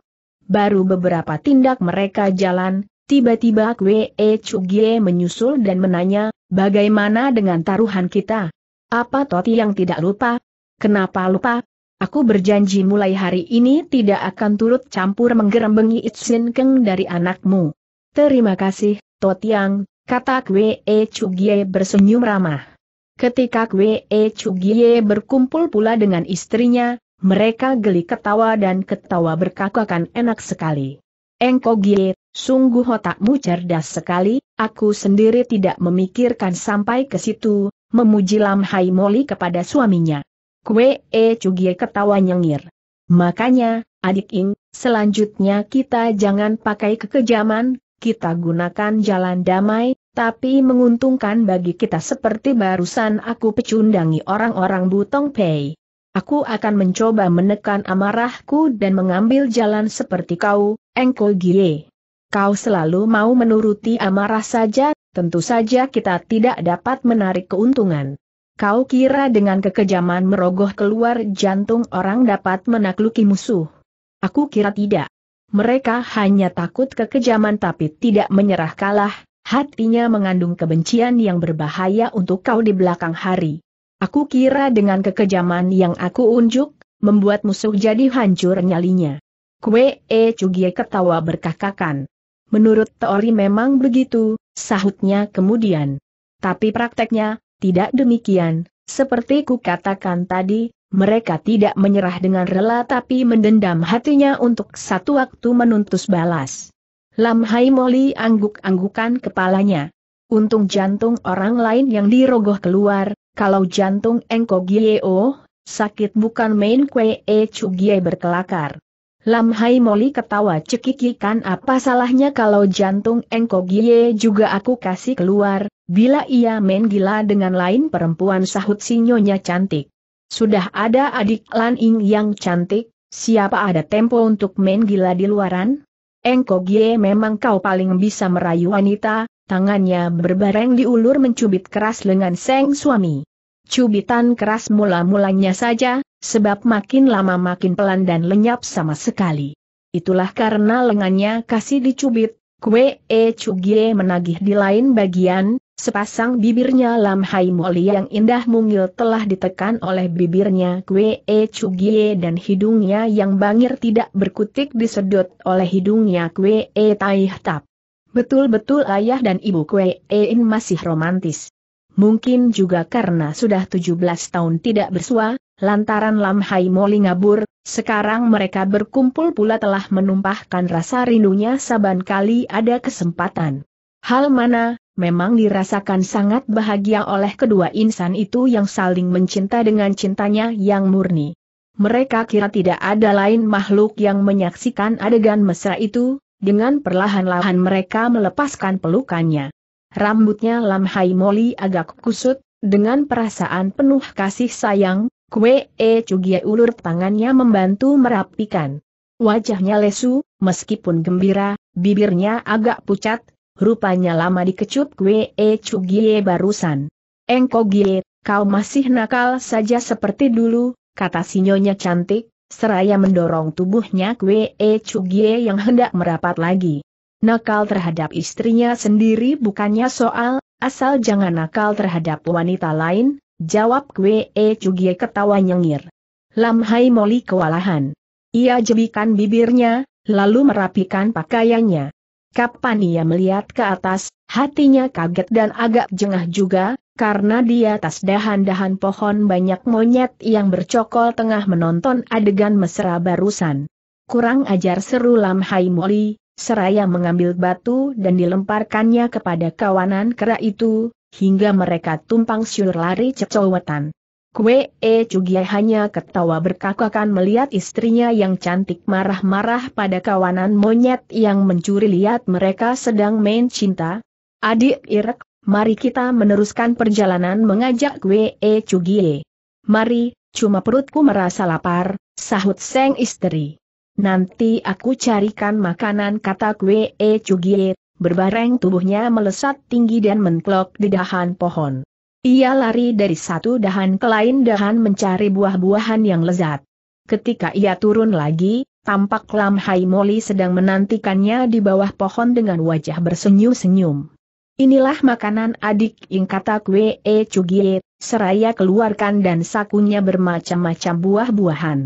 Baru beberapa tindak mereka jalan, tiba-tiba Kwe E Chugie menyusul dan menanya, bagaimana dengan taruhan kita? Apa Toti yang tidak lupa? Kenapa lupa? Aku berjanji mulai hari ini tidak akan turut campur menggerembengi Itsin Keng dari anakmu. Terima kasih, Totiang, kata Kwe E Chugie bersenyum ramah. Ketika Kwe E Chugie berkumpul pula dengan istrinya, mereka geli ketawa dan ketawa berkakakan enak sekali. Engko Gie, sungguh otakmu cerdas sekali, aku sendiri tidak memikirkan sampai ke situ, memuji Lam Hai Moli kepada suaminya. Kwe E Chugie ketawa nyengir. Makanya, adik Ing, selanjutnya kita jangan pakai kekejaman, kita gunakan jalan damai, tapi menguntungkan bagi kita seperti barusan aku pecundangi orang-orang Butong Pei. Aku akan mencoba menekan amarahku dan mengambil jalan seperti kau, Engko Gie. Kau selalu mau menuruti amarah saja, tentu saja kita tidak dapat menarik keuntungan. Kau kira dengan kekejaman merogoh keluar jantung orang dapat menakluki musuh? Aku kira tidak. Mereka hanya takut kekejaman tapi tidak menyerah kalah, hatinya mengandung kebencian yang berbahaya untuk kau di belakang hari. Aku kira dengan kekejaman yang aku unjuk, membuat musuh jadi hancur nyalinya. Kue E Cugie ketawa berkakakan. Menurut teori memang begitu, sahutnya kemudian. Tapi prakteknya, tidak demikian, seperti ku katakan tadi, mereka tidak menyerah dengan rela tapi mendendam hatinya untuk satu waktu menuntus balas. Lam Hai Moli angguk-anggukan kepalanya. Untung jantung orang lain yang dirogoh keluar, kalau jantung engko Gieo, sakit bukan main kue e Chugie berkelakar. Lam Hai Moli ketawa cekikikan apa salahnya kalau jantung engko gie juga aku kasih keluar, bila ia main gila dengan lain perempuan sahut sinyonya cantik. Sudah ada adik Lan Ing yang cantik, siapa ada tempo untuk main gila di luaran? Engko gie memang kau paling bisa merayu wanita, tangannya berbareng diulur mencubit keras lengan seng suami. Cubitan keras mula-mulanya saja, sebab makin lama makin pelan dan lenyap sama sekali. Itulah karena lengannya kasih dicubit, kue e cugie menagih di lain bagian, sepasang bibirnya Lam Hai Moli yang indah mungil telah ditekan oleh bibirnya kue e cugie dan hidungnya yang bangir tidak berkutik disedot oleh hidungnya kue e taih tap. Betul-betul ayah dan ibu kue e in masih romantis. Mungkin juga karena sudah 17 tahun tidak bersua, lantaran Lam Hai Moli ngabur, sekarang mereka berkumpul pula telah menumpahkan rasa rindunya saban kali ada kesempatan. Hal mana, memang dirasakan sangat bahagia oleh kedua insan itu yang saling mencinta dengan cintanya yang murni. Mereka kira tidak ada lain makhluk yang menyaksikan adegan mesra itu, dengan perlahan-lahan mereka melepaskan pelukannya. Rambutnya Lam Hai Moli agak kusut, dengan perasaan penuh kasih sayang, Kue E Cugie ulur tangannya membantu merapikan. Wajahnya lesu, meskipun gembira, bibirnya agak pucat, rupanya lama dikecup Kue E Cugie barusan. Engko Gie, kau masih nakal saja seperti dulu, kata sinyonya cantik, seraya mendorong tubuhnya Kue E Cugie yang hendak merapat lagi. Nakal terhadap istrinya sendiri bukannya soal, asal jangan nakal terhadap wanita lain, jawab Kwe E Cugie ketawa nyengir. Lam Hai Moli kewalahan. Ia jebikan bibirnya, lalu merapikan pakaiannya. Kapan ia melihat ke atas, hatinya kaget dan agak jengah juga, karena di atas dahan-dahan pohon banyak monyet yang bercokol tengah menonton adegan mesra barusan. Kurang ajar seru Lam Hai Moli, seraya mengambil batu dan dilemparkannya kepada kawanan kera itu, hingga mereka tumpang syur lari cecowetan. Kue E Cugia hanya ketawa berkakakan melihat istrinya yang cantik marah-marah pada kawanan monyet yang mencuri lihat mereka sedang main cinta. Adik Irek, mari kita meneruskan perjalanan mengajak Kue E Cugie. Mari, cuma perutku merasa lapar, sahut Seng istri. Nanti aku carikan makanan kata kue E Cugie, berbareng tubuhnya melesat tinggi dan menklok di dahan pohon. Ia lari dari satu dahan ke lain dahan mencari buah-buahan yang lezat. Ketika ia turun lagi, tampak Lam Hai Moli sedang menantikannya di bawah pohon dengan wajah bersenyum-senyum. Inilah makanan adik ing kata kue E Cugie, seraya keluarkan dan sakunya bermacam-macam buah-buahan.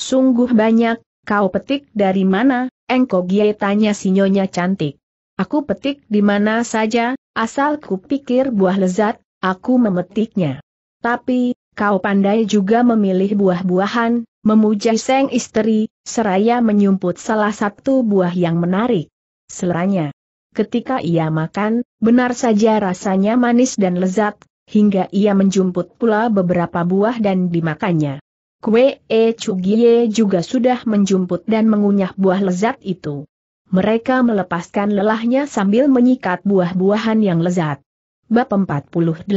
Sungguh banyak, Kau petik dari mana, Engko Gie tanya sinyonya cantik. Aku petik di mana saja, asal ku pikir buah lezat, aku memetiknya. Tapi, kau pandai juga memilih buah-buahan, memuja Seng istri, seraya menyumput salah satu buah yang menarik. Seleranya. Ketika ia makan, benar saja rasanya manis dan lezat, hingga ia menjumput pula beberapa buah dan dimakannya. Kue E Cugie juga sudah menjumput dan mengunyah buah lezat itu. Mereka melepaskan lelahnya sambil menyikat buah-buahan yang lezat. Bab 48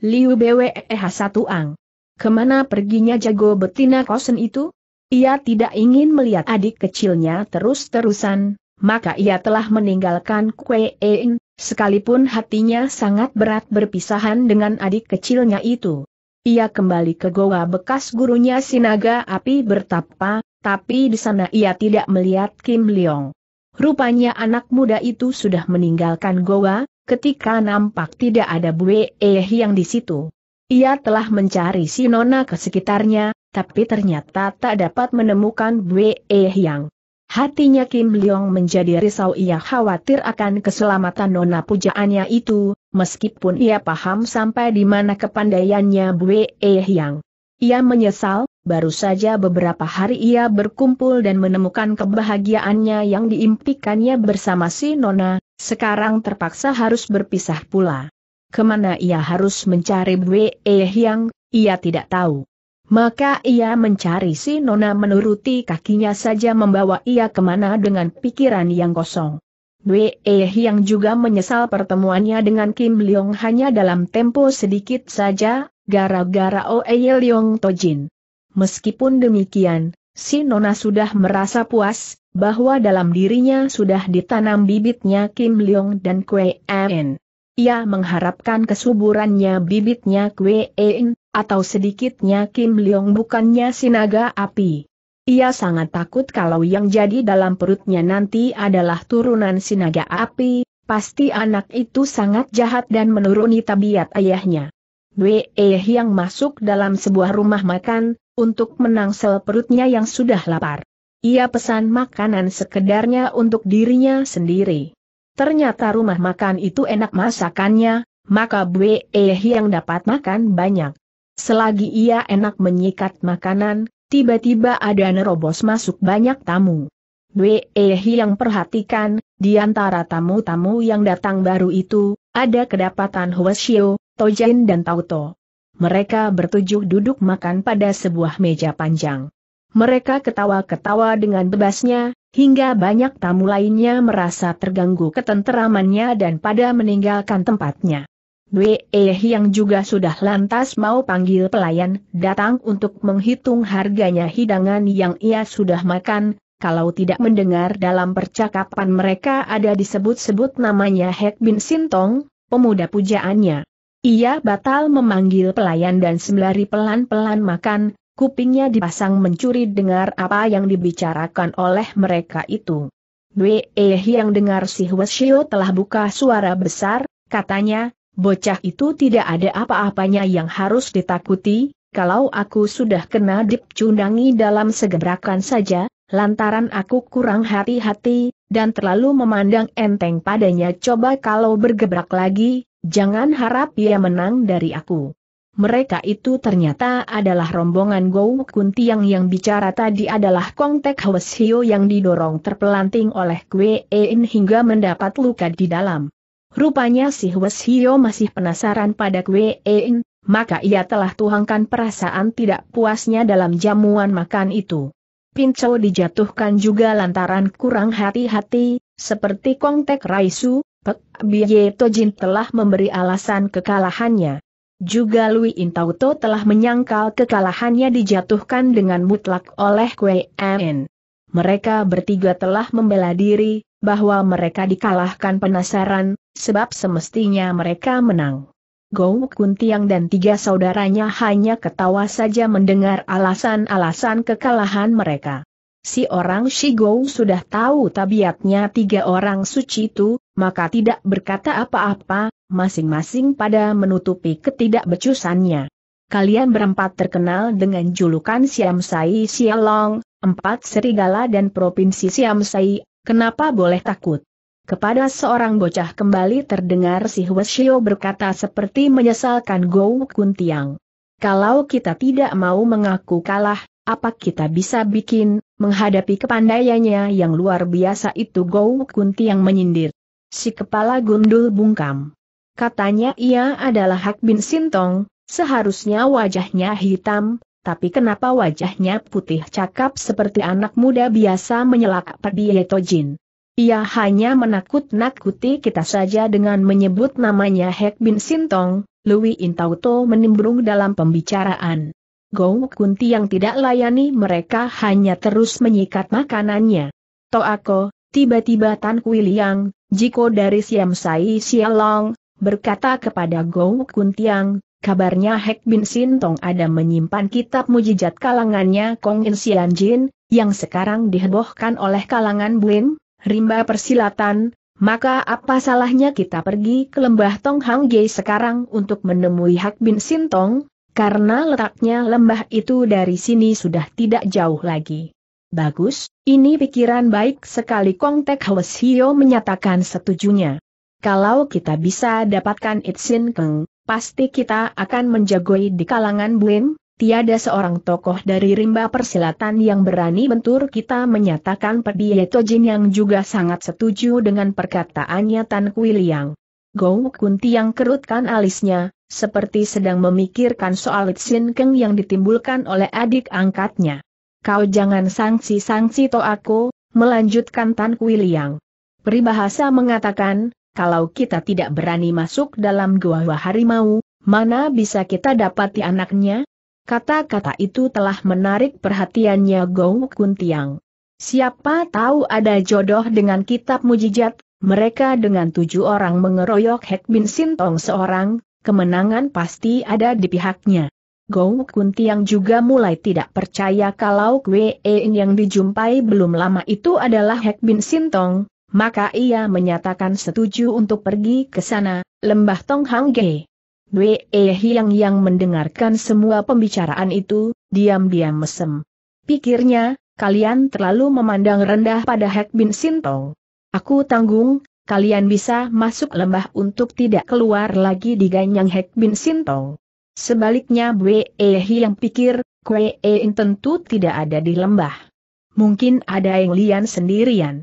Liu Bwe H1 Ang Ke mana perginya jago betina kosen itu? Ia tidak ingin melihat adik kecilnya terus-terusan, maka ia telah meninggalkan Kue E sekalipun hatinya sangat berat berpisahan dengan adik kecilnya itu. Ia kembali ke goa bekas gurunya Sinaga Api bertapa, tapi di sana ia tidak melihat Kim Leong. Rupanya anak muda itu sudah meninggalkan goa, ketika nampak tidak ada Bue Eh yang di situ. Ia telah mencari si Nona ke sekitarnya, tapi ternyata tak dapat menemukan Bue Eh yang. Hatinya Kim Leong menjadi risau ia khawatir akan keselamatan nona pujaannya itu, meskipun ia paham sampai di mana kepandaiannya Bue Eh Yang. Ia menyesal, baru saja beberapa hari ia berkumpul dan menemukan kebahagiaannya yang diimpikannya bersama si nona, sekarang terpaksa harus berpisah pula. Ke mana ia harus mencari Bwe Hyang, ia tidak tahu. Maka ia mencari si Nona menuruti kakinya saja membawa ia ke mana dengan pikiran yang kosong. Bwe Hyang juga menyesal pertemuannya dengan Kim Leong hanya dalam tempo sedikit saja, gara-gara Oe Leong Tojin. Meskipun demikian, si Nona sudah merasa puas, bahwa dalam dirinya sudah ditanam bibitnya Kim Leong dan Kwe En. Ia mengharapkan kesuburannya bibitnya Kwe En, atau sedikitnya Kim Leong bukannya sinaga api. Ia sangat takut kalau yang jadi dalam perutnya nanti adalah turunan sinaga api, pasti anak itu sangat jahat dan menuruni tabiat ayahnya. Wei yang masuk dalam sebuah rumah makan, untuk menangsel perutnya yang sudah lapar. Ia pesan makanan sekedarnya untuk dirinya sendiri. Ternyata rumah makan itu enak masakannya, maka Bwe Eh yang dapat makan banyak. Selagi ia enak menyikat makanan, tiba-tiba ada nerobos masuk banyak tamu. Bwe Eh yang perhatikan, di antara tamu-tamu yang datang baru itu, ada kedapatan Hwasyo, Tojen dan Tauto. Mereka bertujuh duduk makan pada sebuah meja panjang. Mereka ketawa-ketawa dengan bebasnya, hingga banyak tamu lainnya merasa terganggu ketenteramannya dan pada meninggalkan tempatnya. Wei yang juga sudah lantas mau panggil pelayan datang untuk menghitung harganya hidangan yang ia sudah makan, kalau tidak mendengar dalam percakapan mereka ada disebut-sebut namanya Hek Bin Sintong, pemuda pujaannya. Ia batal memanggil pelayan dan sembari pelan-pelan makan, kupingnya dipasang mencuri dengar apa yang dibicarakan oleh mereka itu. Wei yang dengar si Hwasyo telah buka suara besar, katanya, bocah itu tidak ada apa-apanya yang harus ditakuti, kalau aku sudah kena dipcundangi dalam segebrakan saja, lantaran aku kurang hati-hati, dan terlalu memandang enteng padanya coba kalau bergebrak lagi, jangan harap ia menang dari aku. Mereka itu ternyata adalah rombongan Gou Kuntiang yang bicara tadi adalah Kong Tek Hwasio yang didorong terpelanting oleh Kwe In hingga mendapat luka di dalam. Rupanya si Hwasio masih penasaran pada Kwe In, maka ia telah tuangkan perasaan tidak puasnya dalam jamuan makan itu. Pinco dijatuhkan juga lantaran kurang hati-hati, seperti Kong Tek Raisu, Pek Biye Tojin telah memberi alasan kekalahannya. Juga Lui Intauto telah menyangkal kekalahannya dijatuhkan dengan mutlak oleh Kwe En. Mereka bertiga telah membela diri, bahwa mereka dikalahkan penasaran, sebab semestinya mereka menang. Gou Kuntiang dan tiga saudaranya hanya ketawa saja mendengar alasan-alasan kekalahan mereka. Si orang Shigou sudah tahu tabiatnya tiga orang suci itu, maka tidak berkata apa-apa, masing-masing pada menutupi ketidakbecusannya. Kalian berempat terkenal dengan julukan Siam Sai Sialong, empat serigala dan provinsi Siam Sai, kenapa boleh takut? Kepada seorang bocah kembali terdengar si Hwasyo berkata seperti menyesalkan Gou Kuntiang. Kalau kita tidak mau mengaku kalah, apa kita bisa bikin, menghadapi kepandaiannya yang luar biasa itu Gou Kuntiang menyindir. Si kepala gundul bungkam. Katanya ia adalah Hak bin Sintong, seharusnya wajahnya hitam, tapi kenapa wajahnya putih cakap seperti anak muda biasa menyelak Tojin. Ia hanya menakut-nakuti kita saja dengan menyebut namanya Hek bin Sintong, Lui Intauto menimbrung dalam pembicaraan. Gou Kunti yang tidak layani mereka hanya terus menyikat makanannya. Toako, tiba-tiba Tan Kuiliang, Jiko dari Siam Sai Sialong, berkata kepada Gou Kuntiang, kabarnya Hek Bin Sintong ada menyimpan kitab mujizat kalangannya Kong In Sian Jin, yang sekarang dihebohkan oleh kalangan Buin, rimba persilatan, maka apa salahnya kita pergi ke lembah Tong Hang sekarang untuk menemui Hak Bin Sintong, karena letaknya lembah itu dari sini sudah tidak jauh lagi. Bagus, ini pikiran baik sekali Kong Tek Hwasio menyatakan setujunya. Kalau kita bisa dapatkan Itsin Keng, pasti kita akan menjagoi di kalangan Buin, tiada seorang tokoh dari rimba persilatan yang berani bentur kita menyatakan Pedieto Jin yang juga sangat setuju dengan perkataannya Tan Kuiliang. Gou Kunti yang kerutkan alisnya, seperti sedang memikirkan soal Sin Keng yang ditimbulkan oleh adik angkatnya. Kau jangan sangsi-sangsi to aku, melanjutkan Tan Kuiliang. Peribahasa mengatakan, kalau kita tidak berani masuk dalam gua harimau, mana bisa kita dapati anaknya? Kata-kata itu telah menarik perhatiannya Gou Kuntiang. Siapa tahu ada jodoh dengan kitab mujizat, mereka dengan tujuh orang mengeroyok Hek Bin Sintong seorang, kemenangan pasti ada di pihaknya. Gou Kuntiang juga mulai tidak percaya kalau Kwe yang dijumpai belum lama itu adalah Hek Bin Sintong, maka ia menyatakan setuju untuk pergi ke sana, lembah Tong Hang Ge. Dwe Hiang yang mendengarkan semua pembicaraan itu, diam-diam mesem. Pikirnya, kalian terlalu memandang rendah pada Hek Bin Sintong. Aku tanggung, kalian bisa masuk lembah untuk tidak keluar lagi di ganyang Hek Bin Sintong. Sebaliknya Bwe yang pikir, Kwe In tentu tidak ada di lembah. Mungkin ada yang lian sendirian.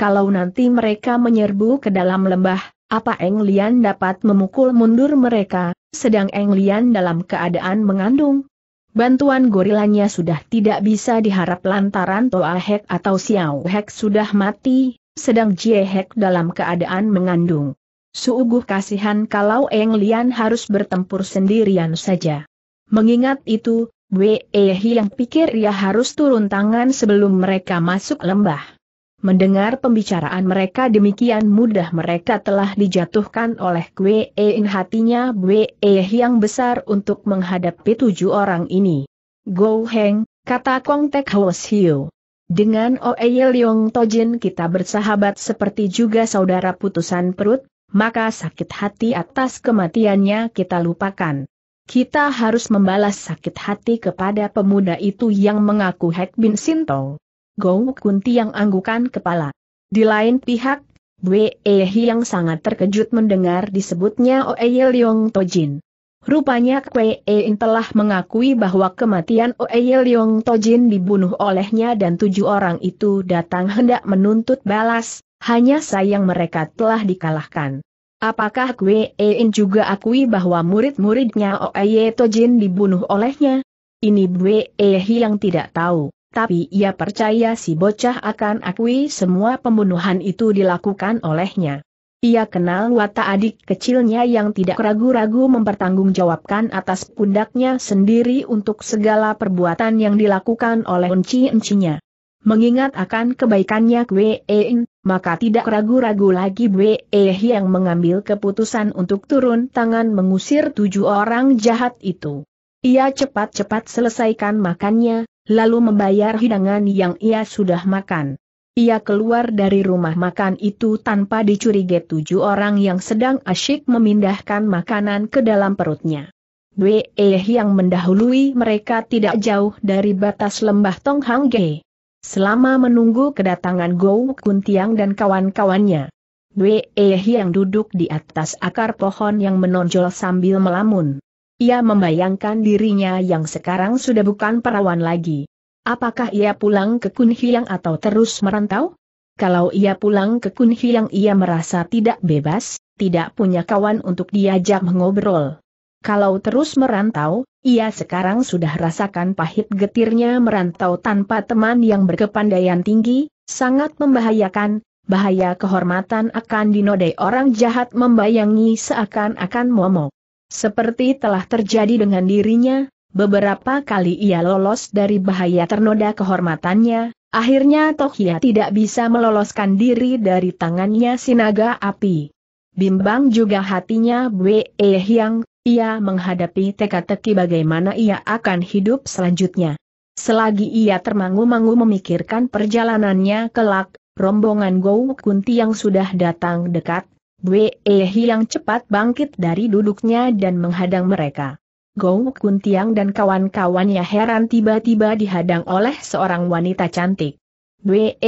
Kalau nanti mereka menyerbu ke dalam lembah, apa Eng Lian dapat memukul mundur mereka, sedang Eng Lian dalam keadaan mengandung? Bantuan gorilanya sudah tidak bisa diharap lantaran Toa Hek atau Xiao Hek sudah mati, sedang Jie Hek dalam keadaan mengandung. Sungguh kasihan kalau Eng Lian harus bertempur sendirian saja. Mengingat itu, Wei yang pikir ia harus turun tangan sebelum mereka masuk lembah. Mendengar pembicaraan mereka demikian mudah mereka telah dijatuhkan oleh Kwe Ing hatinya Wei yang besar untuk menghadapi tujuh orang ini. Go Heng, kata Kong Tek Hos Hiu. Dengan Oe Leong Tojin kita bersahabat seperti juga saudara putusan perut, maka sakit hati atas kematiannya kita lupakan. Kita harus membalas sakit hati kepada pemuda itu yang mengaku Hek Bin Sintong. Gou Kunti yang anggukan kepala. Di lain pihak, Bwe yang sangat terkejut mendengar disebutnya Oe Leong Tojin. Rupanya Kwe In telah mengakui bahwa kematian Oe Leong Tojin dibunuh olehnya dan tujuh orang itu datang hendak menuntut balas, hanya sayang mereka telah dikalahkan. Apakah Kwe In juga akui bahwa murid-muridnya Oye Tojin dibunuh olehnya? Ini Bwe yang tidak tahu, tapi ia percaya si bocah akan akui semua pembunuhan itu dilakukan olehnya. Ia kenal watak adik kecilnya yang tidak ragu-ragu mempertanggungjawabkan atas pundaknya sendiri untuk segala perbuatan yang dilakukan oleh enci-encinya. Mengingat akan kebaikannya Kwe In, maka tidak ragu-ragu lagi Bwe yang mengambil keputusan untuk turun tangan mengusir tujuh orang jahat itu. Ia cepat-cepat selesaikan makannya, lalu membayar hidangan yang ia sudah makan. Ia keluar dari rumah makan itu tanpa dicurigai tujuh orang yang sedang asyik memindahkan makanan ke dalam perutnya. Bwe yang mendahului mereka tidak jauh dari batas lembah Tong Hang Ge. Selama menunggu kedatangan Gou Kuntiang dan kawan-kawannya, Wei yang duduk di atas akar pohon yang menonjol sambil melamun. Ia membayangkan dirinya yang sekarang sudah bukan perawan lagi. Apakah ia pulang ke Kunhiang atau terus merantau? Kalau ia pulang ke Kunhiang ia merasa tidak bebas, tidak punya kawan untuk diajak mengobrol. Kalau terus merantau, ia sekarang sudah rasakan pahit getirnya merantau tanpa teman yang berkepandaian tinggi, sangat membahayakan, bahaya kehormatan akan dinodai orang jahat membayangi seakan-akan momok. Seperti telah terjadi dengan dirinya, beberapa kali ia lolos dari bahaya ternoda kehormatannya, akhirnya Tohia tidak bisa meloloskan diri dari tangannya sinaga api. Bimbang juga hatinya Bwe Hyang, ia menghadapi teka-teki bagaimana ia akan hidup selanjutnya. Selagi ia termangu-mangu memikirkan perjalanannya kelak, rombongan Gou Kunti yang sudah datang dekat, Bwe yang cepat bangkit dari duduknya dan menghadang mereka. Gou Kuntiang dan kawan-kawannya heran tiba-tiba dihadang oleh seorang wanita cantik. Bwe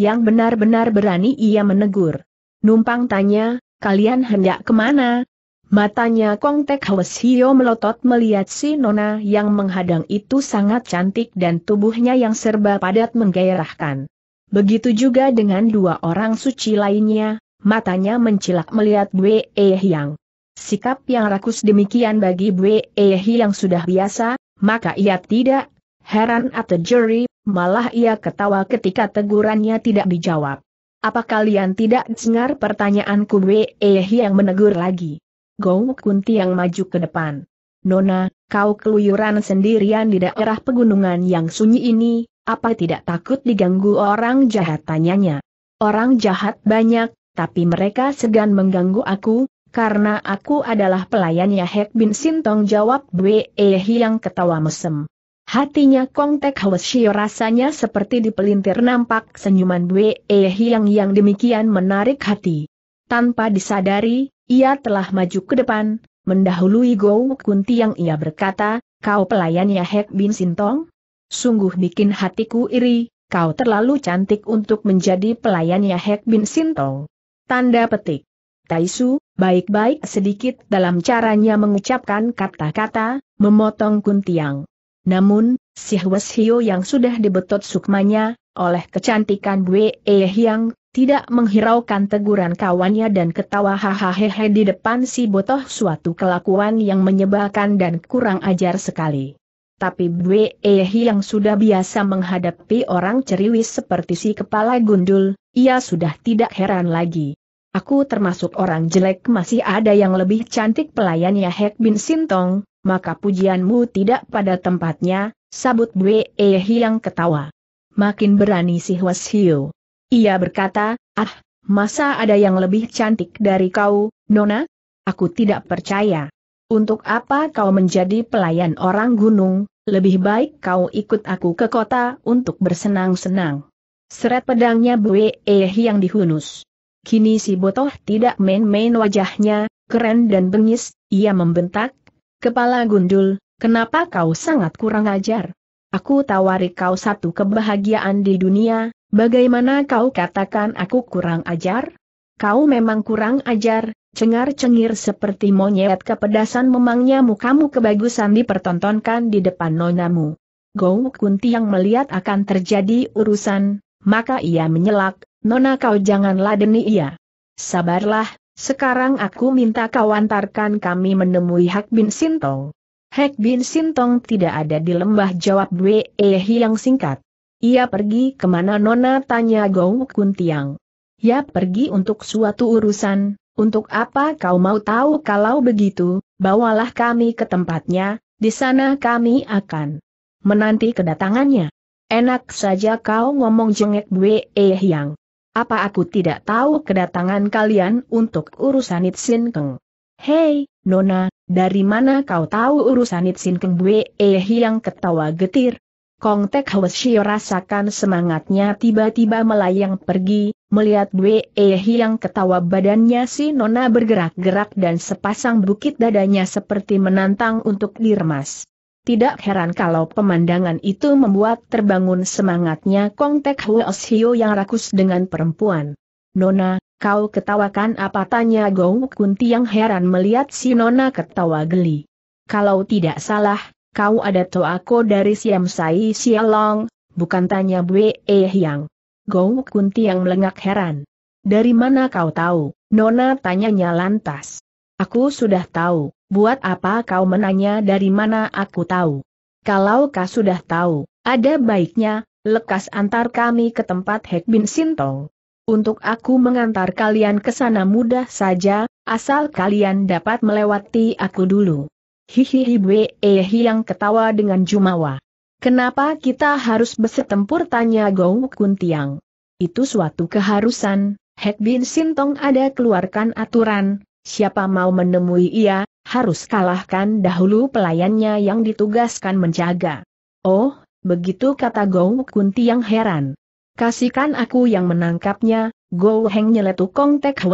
yang benar-benar berani ia menegur. Numpang tanya, kalian hendak ke mana? Matanya Kong Tek Hio melotot melihat si Nona yang menghadang itu sangat cantik dan tubuhnya yang serba padat menggairahkan. Begitu juga dengan dua orang suci lainnya, matanya mencilak melihat Bue E Hyang. Sikap yang rakus demikian bagi Bue E yang sudah biasa, maka ia tidak heran atau juri, malah ia ketawa ketika tegurannya tidak dijawab. Apa kalian tidak dengar pertanyaanku Bue E yang menegur lagi? Gou Kunti yang maju ke depan. Nona, kau keluyuran sendirian di daerah pegunungan yang sunyi ini, apa tidak takut diganggu orang jahat tanyanya? Orang jahat banyak, tapi mereka segan mengganggu aku, karena aku adalah pelayannya Hek Bin Sintong jawab Bwe E yang ketawa mesem. Hatinya Kong Tek Hwasyo rasanya seperti dipelintir nampak senyuman Bwe E yang yang demikian menarik hati. Tanpa disadari, ia telah maju ke depan, mendahului Go Kunti yang ia berkata, kau pelayannya Hek Bin Sintong? Sungguh bikin hatiku iri, kau terlalu cantik untuk menjadi pelayannya Hek Bin Sintong. Tanda petik. Taisu, baik-baik sedikit dalam caranya mengucapkan kata-kata, memotong kuntiang. Namun, si Hwasio yang sudah dibetot sukmanya, oleh kecantikan Bwe E tidak menghiraukan teguran kawannya dan ketawa hahaha di depan si botoh suatu kelakuan yang menyebalkan dan kurang ajar sekali. Tapi Bwe E yang sudah biasa menghadapi orang ceriwis seperti si kepala gundul, ia sudah tidak heran lagi. Aku termasuk orang jelek masih ada yang lebih cantik pelayannya Hek Bin Sintong, maka pujianmu tidak pada tempatnya, sabut Bwe E yang ketawa. Makin berani si Hwasio. Ia berkata, ah, masa ada yang lebih cantik dari kau, Nona? Aku tidak percaya. Untuk apa kau menjadi pelayan orang gunung, lebih baik kau ikut aku ke kota untuk bersenang-senang. Seret pedangnya Bwe E yang dihunus. Kini si botoh tidak main-main wajahnya, keren dan bengis, ia membentak. Kepala gundul, kenapa kau sangat kurang ajar? Aku tawari kau satu kebahagiaan di dunia, bagaimana kau katakan aku kurang ajar? Kau memang kurang ajar, cengar-cengir seperti monyet kepedasan memangnya mukamu kebagusan dipertontonkan di depan nonamu. Gou Kunti yang melihat akan terjadi urusan, maka ia menyelak, Nona kau jangan ladeni ia. Sabarlah, sekarang aku minta kau antarkan kami menemui Hak Bin Sintong. Hak Bin Sintong tidak ada di lembah jawab Bwe yang singkat. Ia pergi ke mana Nona tanya Gong Kuntiang. Ya pergi untuk suatu urusan, untuk apa kau mau tahu kalau begitu, bawalah kami ke tempatnya, di sana kami akan menanti kedatangannya. Enak saja kau ngomong jengek Bwe yang. Apa aku tidak tahu kedatangan kalian untuk urusan Itsin Keng? Hei, Nona, dari mana kau tahu urusan Itsin Keng Bue Eh yang ketawa getir? Kong Tek Hwasyo rasakan semangatnya tiba-tiba melayang pergi, melihat Eh yang ketawa badannya si Nona bergerak-gerak dan sepasang bukit dadanya seperti menantang untuk diremas. Tidak heran kalau pemandangan itu membuat terbangun semangatnya Kong Tek Hwasyo yang rakus dengan perempuan. Nona, kau ketawakan apa tanya Gong Kunti yang heran melihat si Nona ketawa geli. Kalau tidak salah, kau ada toako dari Siam Sai Sialong, bukan tanya Bwe Eh Yang. Gong Kunti yang melengak heran. Dari mana kau tahu? Nona tanyanya lantas. Aku sudah tahu, buat apa kau menanya dari mana aku tahu? Kalau kau sudah tahu, ada baiknya, lekas antar kami ke tempat Hek Bin Sintong. Untuk aku mengantar kalian ke sana mudah saja, asal kalian dapat melewati aku dulu. Hihihi Eh yang ketawa dengan jumawa. Kenapa kita harus bersetempur tanya Gong Kuntiang? Itu suatu keharusan, Hek Bin Sintong ada keluarkan aturan, siapa mau menemui ia, harus kalahkan dahulu pelayannya yang ditugaskan menjaga. Oh, begitu kata Gou Kunti yang heran. Kasihkan aku yang menangkapnya, Gou Heng nyeletuk Kong Tek.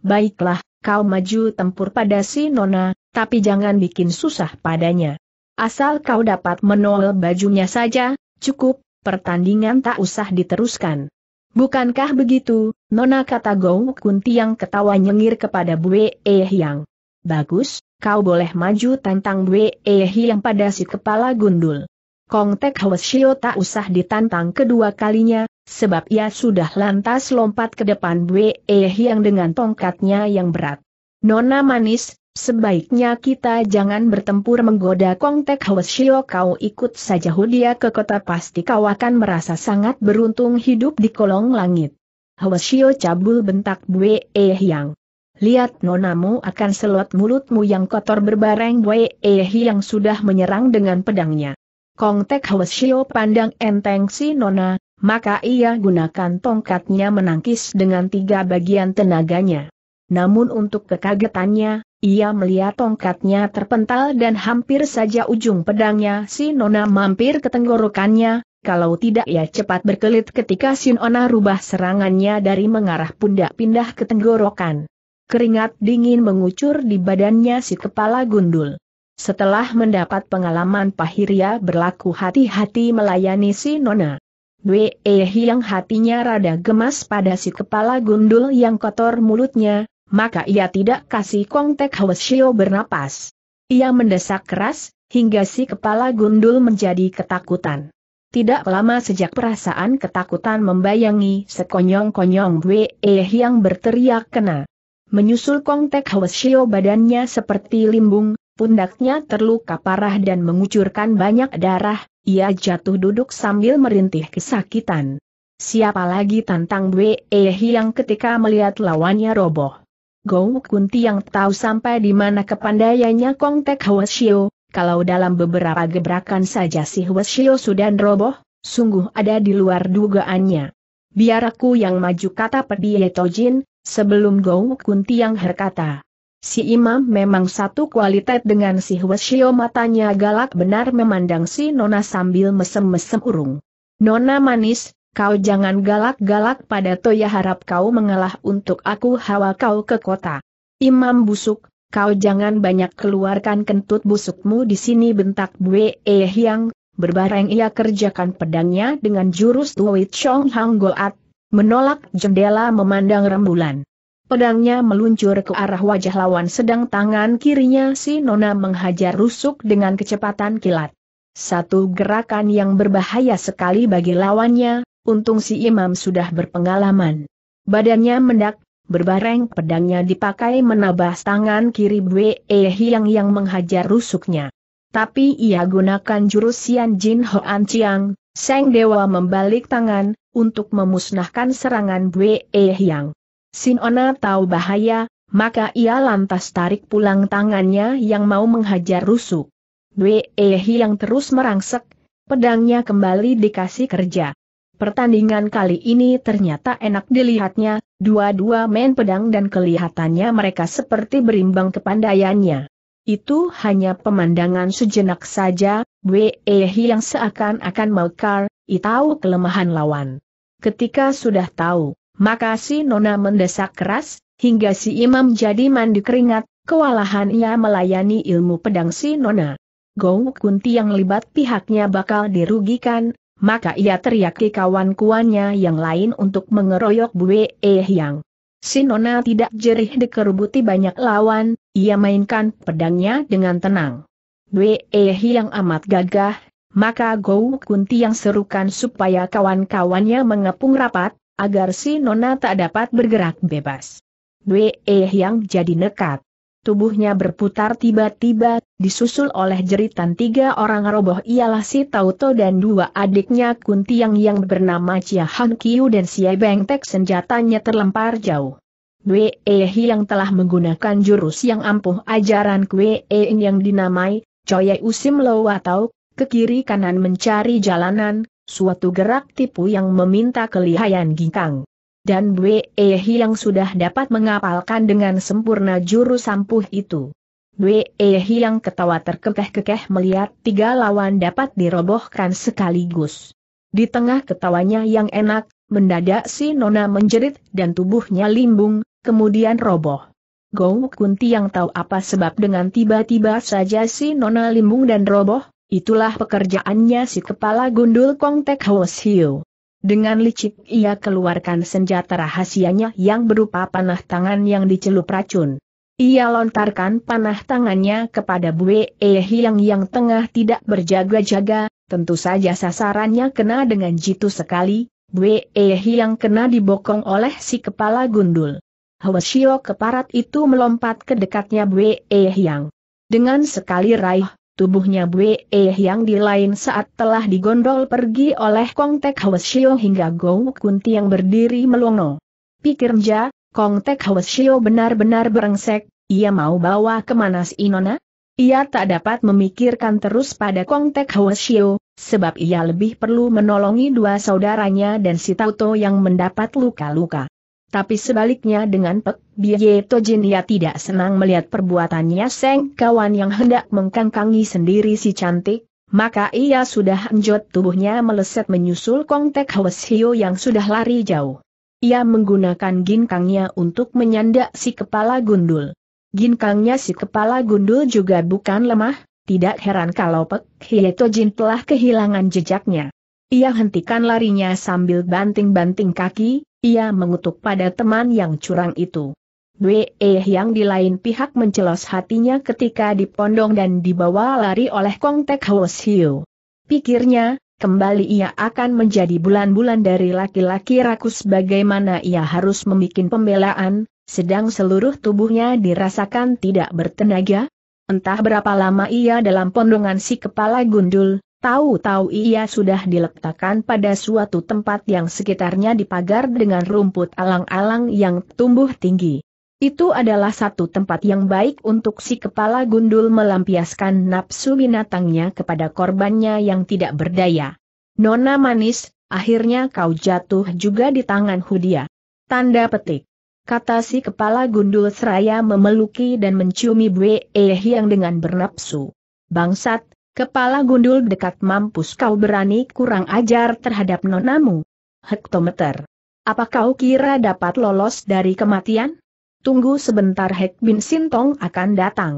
Baiklah, kau maju tempur pada si Nona, tapi jangan bikin susah padanya. Asal kau dapat menol bajunya saja, cukup, pertandingan tak usah diteruskan. Bukankah begitu, Nona kata Gou Kunti yang ketawa nyengir kepada Bue Eh Yang. Bagus, kau boleh maju tantang Bwe yang pada si kepala gundul. Kong Tek Hwasyo tak usah ditantang kedua kalinya, sebab ia sudah lantas lompat ke depan Bue Hiang dengan tongkatnya yang berat. Nona manis, sebaiknya kita jangan bertempur menggoda Kong Tek Hwasyo kau ikut saja Hudia ke kota pasti kau akan merasa sangat beruntung hidup di kolong langit. Hwasyo cabul bentak Bue Hiang. Lihat nonamu akan selot mulutmu yang kotor berbareng Wei yang sudah menyerang dengan pedangnya. Kong Tek Hwasyo pandang enteng si nona, maka ia gunakan tongkatnya menangkis dengan tiga bagian tenaganya. Namun untuk kekagetannya, ia melihat tongkatnya terpental dan hampir saja ujung pedangnya si nona mampir ke tenggorokannya, kalau tidak ia cepat berkelit ketika si nona rubah serangannya dari mengarah pundak pindah ke tenggorokan. Keringat dingin mengucur di badannya si kepala gundul. Setelah mendapat pengalaman Pahiria berlaku hati-hati melayani si Nona. Wei yang hatinya rada gemas pada si kepala gundul yang kotor mulutnya, maka ia tidak kasih Kongtek Hwasyo bernapas. Ia mendesak keras, hingga si kepala gundul menjadi ketakutan. Tidak lama sejak perasaan ketakutan membayangi sekonyong-konyong Wei yang berteriak kena. Menyusul Kong Tek Hwasyo badannya seperti limbung, pundaknya terluka parah dan mengucurkan banyak darah, ia jatuh duduk sambil merintih kesakitan. Siapa lagi tantang Bwe yang ketika melihat lawannya roboh. Gou Kunti yang tahu sampai di mana kepandaiannya Kong Tek Hwasyo, kalau dalam beberapa gebrakan saja si Hwasyo sudah roboh, sungguh ada di luar dugaannya. Biar aku yang maju kata Pediye Tojin, Sebelum Gou Kuntiang berkata, si imam memang satu kualitas dengan si Hwasyo matanya galak benar memandang si Nona sambil mesem-mesem urung. Nona manis, kau jangan galak-galak pada Toya harap kau mengalah untuk aku hawa kau ke kota. Imam busuk, kau jangan banyak keluarkan kentut busukmu di sini bentak Bue Eh Hyang, berbareng ia kerjakan pedangnya dengan jurus Tuwit Chong Hang Goat, menolak jendela memandang rembulan. Pedangnya meluncur ke arah wajah lawan sedang tangan kirinya si Nona menghajar rusuk dengan kecepatan kilat. Satu gerakan yang berbahaya sekali bagi lawannya, untung si imam sudah berpengalaman. Badannya mendak, berbareng pedangnya dipakai menabas tangan kiri Bwe yang yang menghajar rusuknya. Tapi ia gunakan jurus Sian Jin Hoan Chiang, Sang Dewa membalik tangan, untuk memusnahkan serangan Bwe Yang. Sin Ona tahu bahaya, maka ia lantas tarik pulang tangannya yang mau menghajar rusuk. Bwe yang terus merangsek, pedangnya kembali dikasih kerja. Pertandingan kali ini ternyata enak dilihatnya, dua-dua main pedang dan kelihatannya mereka seperti berimbang kepandaiannya. Itu hanya pemandangan sejenak saja, Bwe yang seakan-akan mekar, tahu kelemahan lawan. Ketika sudah tahu, maka si Nona mendesak keras, hingga si imam jadi mandi keringat, kewalahan ia melayani ilmu pedang si Nona. Gou Kunti yang libat pihaknya bakal dirugikan, maka ia teriaki kawan-kawannya yang lain untuk mengeroyok Bue Eh Yang. Si Nona tidak jerih dikerubuti banyak lawan, ia mainkan pedangnya dengan tenang. Bue Eh Yang amat gagah, maka Gou Kunti yang serukan supaya kawan-kawannya mengepung rapat, agar si Nona tak dapat bergerak bebas. Dwe Eh yang jadi nekat. Tubuhnya berputar tiba-tiba, disusul oleh jeritan tiga orang roboh ialah si Tauto dan dua adiknya Kuntiang yang bernama Chia Han Kiu dan Siai Beng Tek senjatanya terlempar jauh. Eh yang telah menggunakan jurus yang ampuh ajaran Eh yang dinamai, Choye Usim Lo atau ke kiri kanan mencari jalanan, suatu gerak tipu yang meminta kelihayan ginkang. Dan Bwe yang sudah dapat mengapalkan dengan sempurna jurus ampuh itu. Bwe yang ketawa terkekeh-kekeh melihat tiga lawan dapat dirobohkan sekaligus. Di tengah ketawanya yang enak, mendadak si Nona menjerit dan tubuhnya limbung, kemudian roboh. Gou Kunti yang tahu apa sebab dengan tiba-tiba saja si Nona limbung dan roboh, Itulah pekerjaannya si kepala gundul Kong Tek Hos Hiu. Dengan licik ia keluarkan senjata rahasianya yang berupa panah tangan yang dicelup racun. Ia lontarkan panah tangannya kepada Bue Eh yang yang tengah tidak berjaga-jaga, tentu saja sasarannya kena dengan jitu sekali, Bue yang kena dibokong oleh si kepala gundul. Hwasyo keparat itu melompat ke dekatnya Bue Yang. Dengan sekali raih, tubuhnya Bue yang di lain saat telah digondol pergi oleh Kong Tek Hwasyo hingga Gou Kunti yang berdiri melongo. Pikirnya, Kong Tek Hwasyo benar-benar berengsek, ia mau bawa ke mana si Inona? Ia tak dapat memikirkan terus pada Kong Tek Hwasyo, sebab ia lebih perlu menolongi dua saudaranya dan si Tauto yang mendapat luka-luka. Tapi sebaliknya dengan Pek Biye Tojin ia tidak senang melihat perbuatannya Seng kawan yang hendak mengkangkangi sendiri si cantik, maka ia sudah enjot tubuhnya meleset menyusul Kong Tek Hwasyo yang sudah lari jauh. Ia menggunakan ginkangnya untuk menyandak si kepala gundul. Ginkangnya si kepala gundul juga bukan lemah, tidak heran kalau Pek Hieto Jin telah kehilangan jejaknya. Ia hentikan larinya sambil banting-banting kaki, ia mengutuk pada teman yang curang itu. Bwe yang di lain pihak mencelos hatinya ketika dipondong dan dibawa lari oleh Kong Tek Hiu. Pikirnya, kembali ia akan menjadi bulan-bulan dari laki-laki rakus bagaimana ia harus membuat pembelaan, sedang seluruh tubuhnya dirasakan tidak bertenaga? Entah berapa lama ia dalam pondongan si kepala gundul, tahu-tahu ia sudah diletakkan pada suatu tempat yang sekitarnya dipagar dengan rumput alang-alang yang tumbuh tinggi. Itu adalah satu tempat yang baik untuk si kepala gundul melampiaskan nafsu binatangnya kepada korbannya yang tidak berdaya. Nona manis, akhirnya kau jatuh juga di tangan Hudia. Tanda petik kata si kepala gundul seraya memeluki dan menciumi Bwe yang dengan bernapsu. Bangsat, kepala gundul dekat mampus kau berani kurang ajar terhadap nonamu. Hektometer. Apa kau kira dapat lolos dari kematian? Tunggu sebentar Hek Bin Sintong akan datang.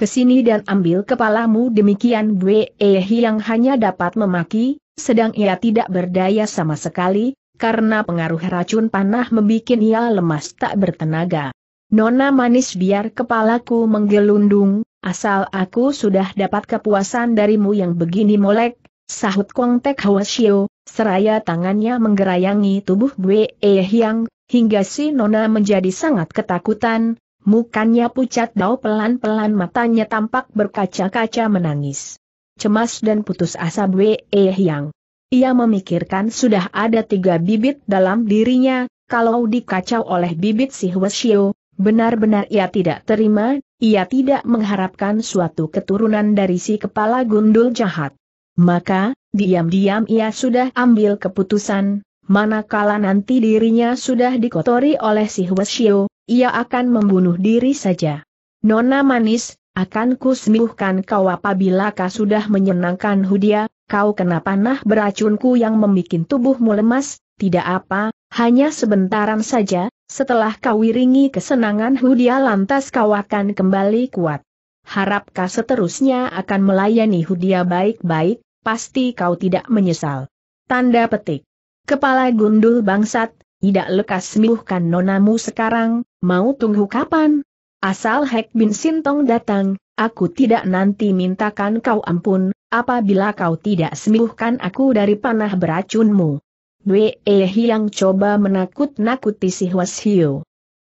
Ke sini dan ambil kepalamu demikian Bwe yang hanya dapat memaki, sedang ia tidak berdaya sama sekali, karena pengaruh racun panah membuat ia lemas tak bertenaga. Nona manis biar kepalaku menggelundung, asal aku sudah dapat kepuasan darimu yang begini molek, sahut Kong Tek Hwasyo, seraya tangannya menggerayangi tubuh Bwe Eh Hyang, hingga si Nona menjadi sangat ketakutan, mukanya pucat dao pelan-pelan matanya tampak berkaca-kaca menangis. Cemas dan putus asa Bwe Eh Hyang. Ia memikirkan sudah ada tiga bibit dalam dirinya, kalau dikacau oleh bibit si Hwasyo, benar-benar ia tidak terima, ia tidak mengharapkan suatu keturunan dari si kepala gundul jahat. Maka, diam-diam ia sudah ambil keputusan, manakala nanti dirinya sudah dikotori oleh si Hwasyo, ia akan membunuh diri saja. Nona manis, akan ku sembuhkan kau apabila kau sudah menyenangkan Hudia, kau kenapa nah beracunku yang membuat tubuhmu lemas, tidak apa, hanya sebentaran saja, setelah kau wiringi kesenangan Hudia lantas kau akan kembali kuat. Harapkah seterusnya akan melayani Hudia baik-baik, pasti kau tidak menyesal. Tanda petik. Kepala gundul bangsat, tidak lekas sembuhkan nonamu sekarang, mau tunggu kapan? Asal Hek Bin Sintong datang, aku tidak nanti mintakan kau ampun, apabila kau tidak sembuhkan aku dari panah beracunmu. Dwe yang coba menakut-nakuti si Hwasyo.